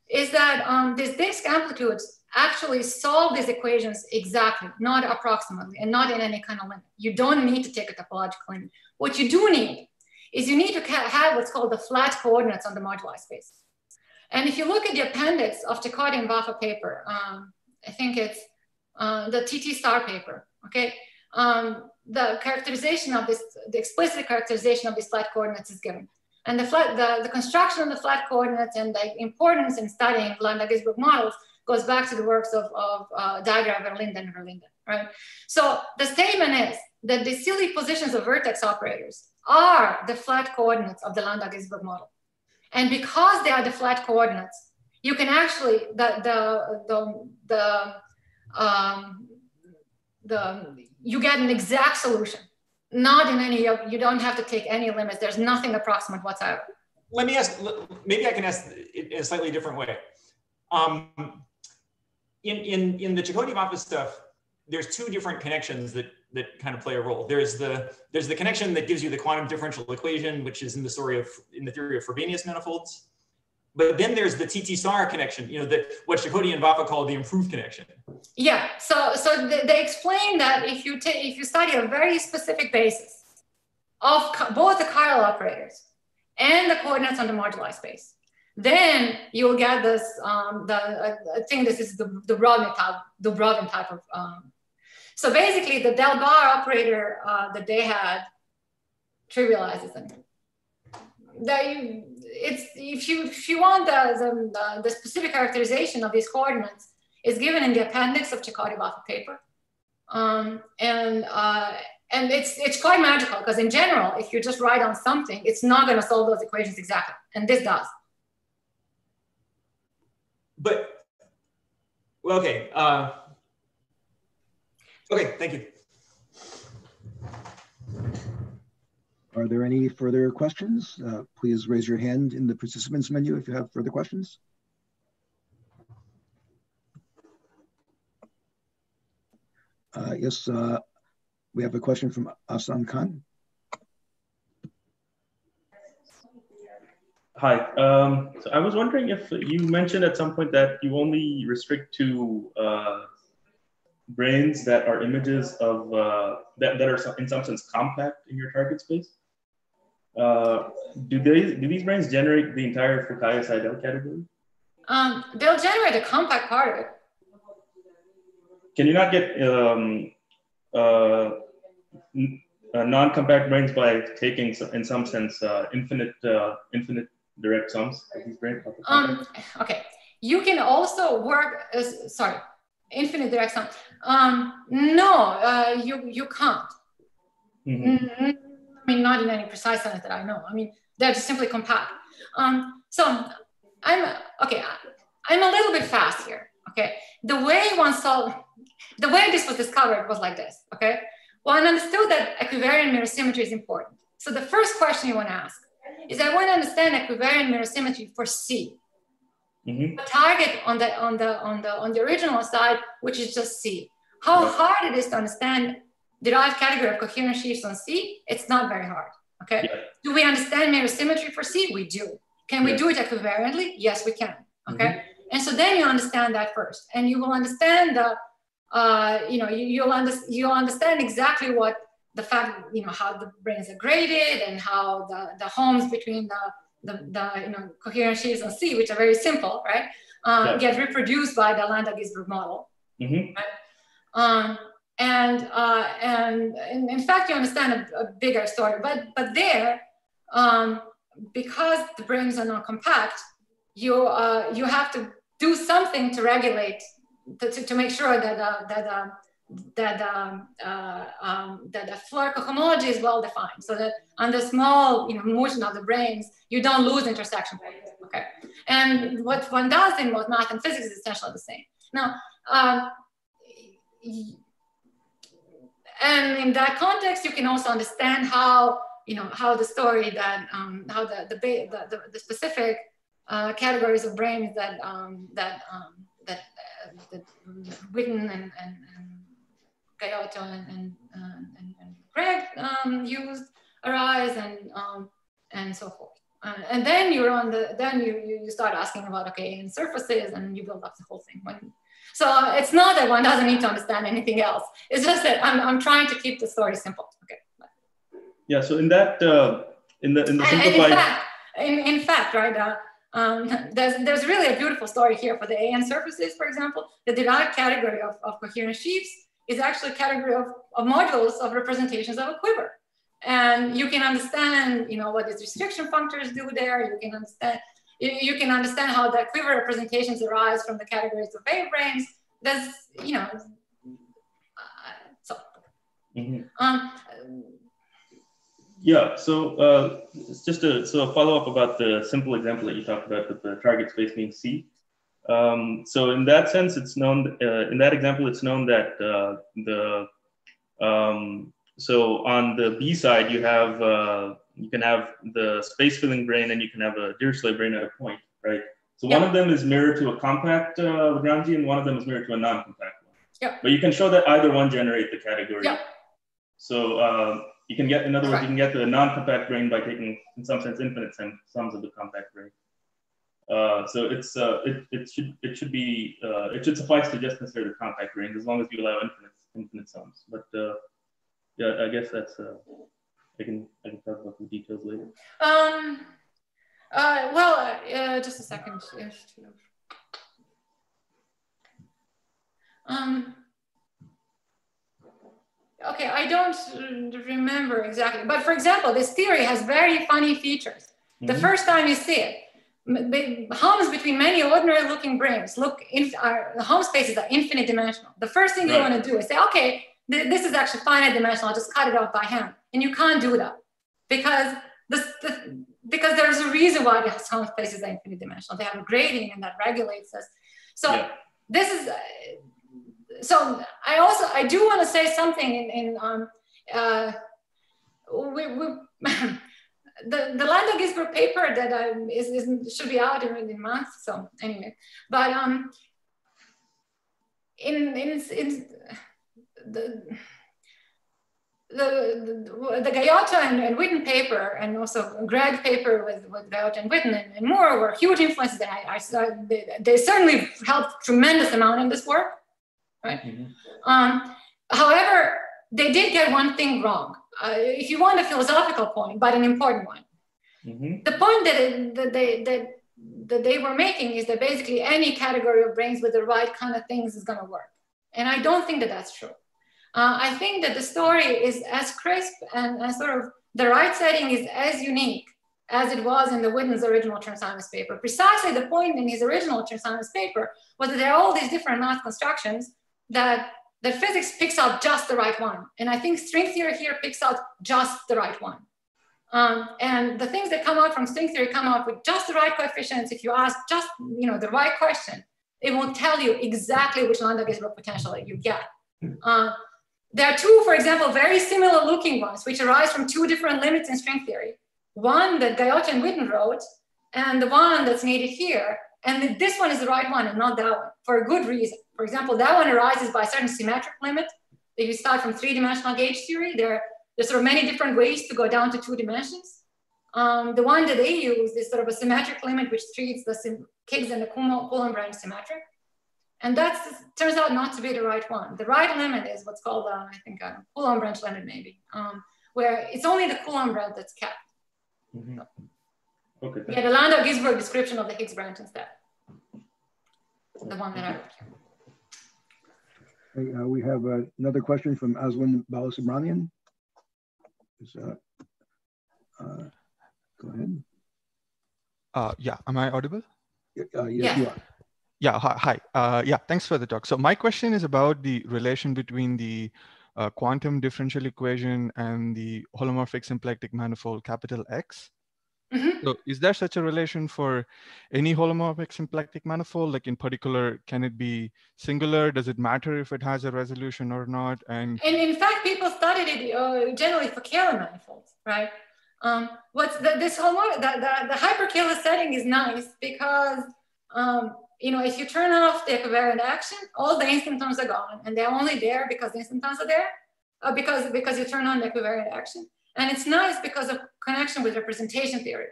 is that um, these disk amplitudes actually solve these equations exactly, not approximately, and not in any kind of limit. You don't need to take a topological limit. What you do need is you need to have what's called the flat coordinates on the moduli space. And if you look at the appendix of Cecotti and Vafa paper, um, I think it's uh, the TT star paper, okay? Um, the characterization of this, the explicit characterization of these flat coordinates is given. And the, flat, the, the construction of the flat coordinates and the importance in studying Landau-Ginzburg models goes back to the works of, of uh, Dijkgraaf, Verlinden, and Verlinden, right? So the statement is that the silly positions of vertex operators are the flat coordinates of the Landau-Ginzburg model. And because they are the flat coordinates, you can actually, the, the, the, the, um, the, you get an exact solution not in any you don't have to take any limits. There's nothing approximate whatsoever. Let me ask, maybe I can ask it in a slightly different way. Um, in, in, in the Cecotti Vafa stuff, there's two different connections that, that kind of play a role. There's the, there's the connection that gives you the quantum differential equation, which is in the story of, in the theory of Frobenius manifolds. But then there's the TT star connection, you know, that what Cecotti and Vafa call the improved connection. Yeah. So so they, explain that if you take if you study a very specific basis of both the chiral operators and the coordinates on the moduli space, then you will get this. Um, the I think this is the the Dubrovin type the Dubrovin type of. Um, so basically, the del bar operator uh, that they had trivializes them. That you it's if you if you want the, the, the specific characterization of these coordinates is given in the appendix of Cecotti Vafa paper. Um, and uh, and it's it's quite magical because in general, if you just write on something, it's not going to solve those equations exactly, and this does. But well, okay. Uh, okay, thank you. Are there any further questions? Uh, please raise your hand in the participants menu if you have further questions. Uh, yes, uh, we have a question from Ahsan Khan. Hi, um, so I was wondering if you mentioned at some point that you only restrict to uh, branes that are images of, uh, that, that are in some sense compact in your target space. Uh, do they do these branes generate the entire Fukaya Seidel category? Um, they'll generate a compact part of it. Can you not get um, uh, uh, non-compact branes by taking, in some sense, uh, infinite uh, infinite direct sums of these branes? Um, okay, you can also work. As, sorry, infinite direct sum. Um, no, uh, you you can't. Mm -hmm. I mean, not in any precise sense that I know. I mean, they're just simply compact. Um, so I'm, okay, I'm a little bit fast here, okay? The way one saw, the way this was discovered was like this, okay? One understood that equivariant mirror symmetry is important. So the first question you want to ask is I want to understand equivariant mirror symmetry for C. Mm-hmm. The target on the on the on the on the original side, which is just C. How hard it is to understand derived category of coherent sheaves on C, it's not very hard. Okay. Yeah. Do we understand mirror symmetry for C? We do. Can we do it equivariantly? Yes, we can. Okay. Mm-hmm. And so then you understand that first, and you will understand the, uh, you know, you, under, you'll understand exactly what the fact, you know, how the branes are graded and how the, the Homs between the, the, the you know, coherent sheaves on C, which are very simple, right, uh, yeah. get reproduced by the Landau-Ginzburg model. Mm-hmm. Right? Um, and, uh, and in, fact, you understand a, a, bigger story. But, but there, um, because the branes are not compact, you, uh, you have to do something to regulate, to, to, to make sure that, uh, that, uh, that, um, uh, um, that the Floer cohomology is well defined so that on the small you know, motion of the branes, you don't lose intersection points. Okay. And what one does in both math and physics is essentially the same. Now, um, and in that context, you can also understand how you know how the story that um, how the the, the, the specific uh, categories of branes that um, that um, that, uh, that Witten and, and, and Gaiotto and, and, uh, and, and Greg um, used arise and um, and so forth. Uh, and then you're on the then you, you start asking about okay in surfaces and you build up the whole thing when so it's not that one doesn't need to understand anything else. It's just that I'm, I'm trying to keep the story simple. Okay. Yeah. So in that, uh, in the in the simplified. And in fact, in, in fact, right. Uh, um, there's, there's really a beautiful story here for the AN surfaces, for example. The derived category of, of coherent sheaves is actually a category of, of modules of representations of a quiver. And you can understand, you know, what these restriction functors do there. You can understand you, you can understand how the quiver representations arise from the categories of wave branes. There's, you know, uh, so. Mm-hmm. Um, yeah, so uh, just a so a follow up about the simple example that you talked about with the target space being C. Um, so in that sense, it's known uh, in that example, it's known that uh, the um, so on the B side, you have uh, you can have the space filling brane and you can have a Dirichlet brane at a point, right? So one of them is mirrored to a compact uh, Lagrangian, and one of them is mirrored to a non-compact one. Yeah. But you can show that either one generate the category. Yeah. So uh, you can get, in other words, you can get the non-compact brane by taking, in some sense, infinite sums of the compact brane. Uh, so it's uh, it, it should it should be uh, it should suffice to just consider the compact range as long as you allow infinite infinite sums. But uh, yeah, I guess that's uh, I can I can talk about the details later. Um. Uh. Well. Uh. Just a second. Um. Okay, I don't remember exactly, but for example, this theory has very funny features. Mm -hmm. The mm-hmm. first time you see it, the Helms between many ordinary looking branes look in our the Helm spaces are infinite dimensional. The first thing right. you want to do is say, okay, th this is actually finite dimensional. I'll just cut it off by hand. And you can't do that because this, the, because there's a reason why the Helm spaces are infinite dimensional. They have a grading and that regulates this. So yeah. this is, uh, so I also, I do want to say something in, in um, uh, we, we the, the Landau-Ginzburg paper that um, is, is, should be out in, in months. So anyway, but um, in, in, in the, the, the, the and, and Witten paper, and also Greg paper with, with Gaiotto and Witten and, and Moore were huge influences. And I, I they, they, certainly helped tremendous amount in this work, right? Mm -hmm. um, however, they did get one thing wrong. Uh, if you want a philosophical point, but an important one. Mm -hmm. The point that, it, that, they, that, that they were making is that basically any category of branes with the right kind of things is going to work. And I don't think that that's true. Uh, I think that the story is as crisp and, and, sort of the right setting is as unique as it was in the Witten's original Chern-Simons paper. Precisely the point in his original Chern-Simons paper was that there are all these different math constructions that, that physics picks out just the right one. And I think string theory here picks out just the right one. Um, and the things that come out from string theory come out with just the right coefficients. If you ask just you know the right question, it will tell you exactly which Landau-Ginzburg potential that you get. Uh, there are two, for example, very similar looking ones, which arise from two different limits in string theory. One that Gaiotto and Witten wrote, and the one that's needed here. And this one is the right one and not that one for a good reason. For example, that one arises by a certain symmetric limit. If you start from three-dimensional gauge theory, there, there's sort of many different ways to go down to two dimensions. Um, the one that they use is sort of a symmetric limit which treats the Higgs and the Coulomb branch symmetric. And that turns out not to be the right one. The right limit is what's called, uh, I think, a Coulomb branch limit maybe, um, where it's only the Coulomb branch that's kept. Mm -hmm. Okay. Yeah, the Landau-Ginzburg description of the Higgs branch instead. The one that I wrote here. Okay, uh, we have uh, another question from Aswin Balasubramanian. Uh, uh, go ahead. Uh, yeah, am I audible? Uh, yes, yeah. Yeah, hi. hi. Uh, yeah, thanks for the talk. So my question is about the relation between the uh, quantum differential equation and the holomorphic symplectic manifold capital X. Mm -hmm. So is there such a relation for any holomorphic symplectic manifold? Like in particular, can it be singular? Does it matter if it has a resolution or not? And, and in fact, people studied it uh, generally for Kähler manifolds, right? Um, what's the, this homo the, the, the hyperkähler setting is nice because um, you know if you turn off the equivariant action, all the instantons are gone, and they're only there because the instantons are there, uh, because because you turn on the equivariant action, and it's nice because of connection with representation theory,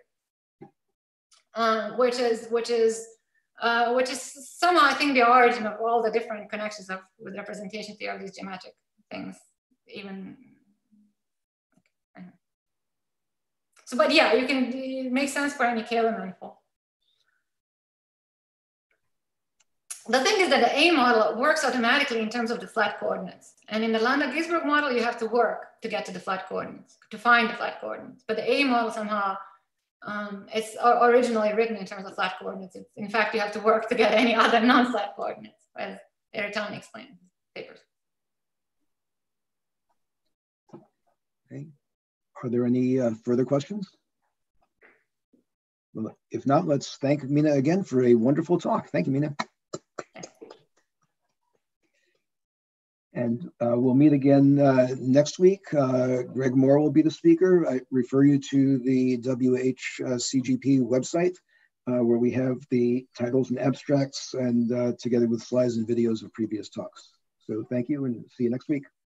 uh, which is which is uh, which is somehow I think the origin of all the different connections of with representation theory, these geometric things, even So, but yeah, you can, make sense for any Kähler manifold. The thing is that the A model works automatically in terms of the flat coordinates. And in the Landau-Ginzburg model, you have to work to get to the flat coordinates, to find the flat coordinates. But the A model somehow, um, it's originally written in terms of flat coordinates. It's, in fact, you have to work to get any other non-flat coordinates, as Iritani explained in his papers. Okay. Are there any uh, further questions? Well, if not, let's thank Mina again for a wonderful talk. Thank you, Mina. And uh, we'll meet again uh, next week. Uh, Greg Moore will be the speaker. I refer you to the WHCGP website uh, where we have the titles and abstracts and uh, together with slides and videos of previous talks. So thank you and see you next week.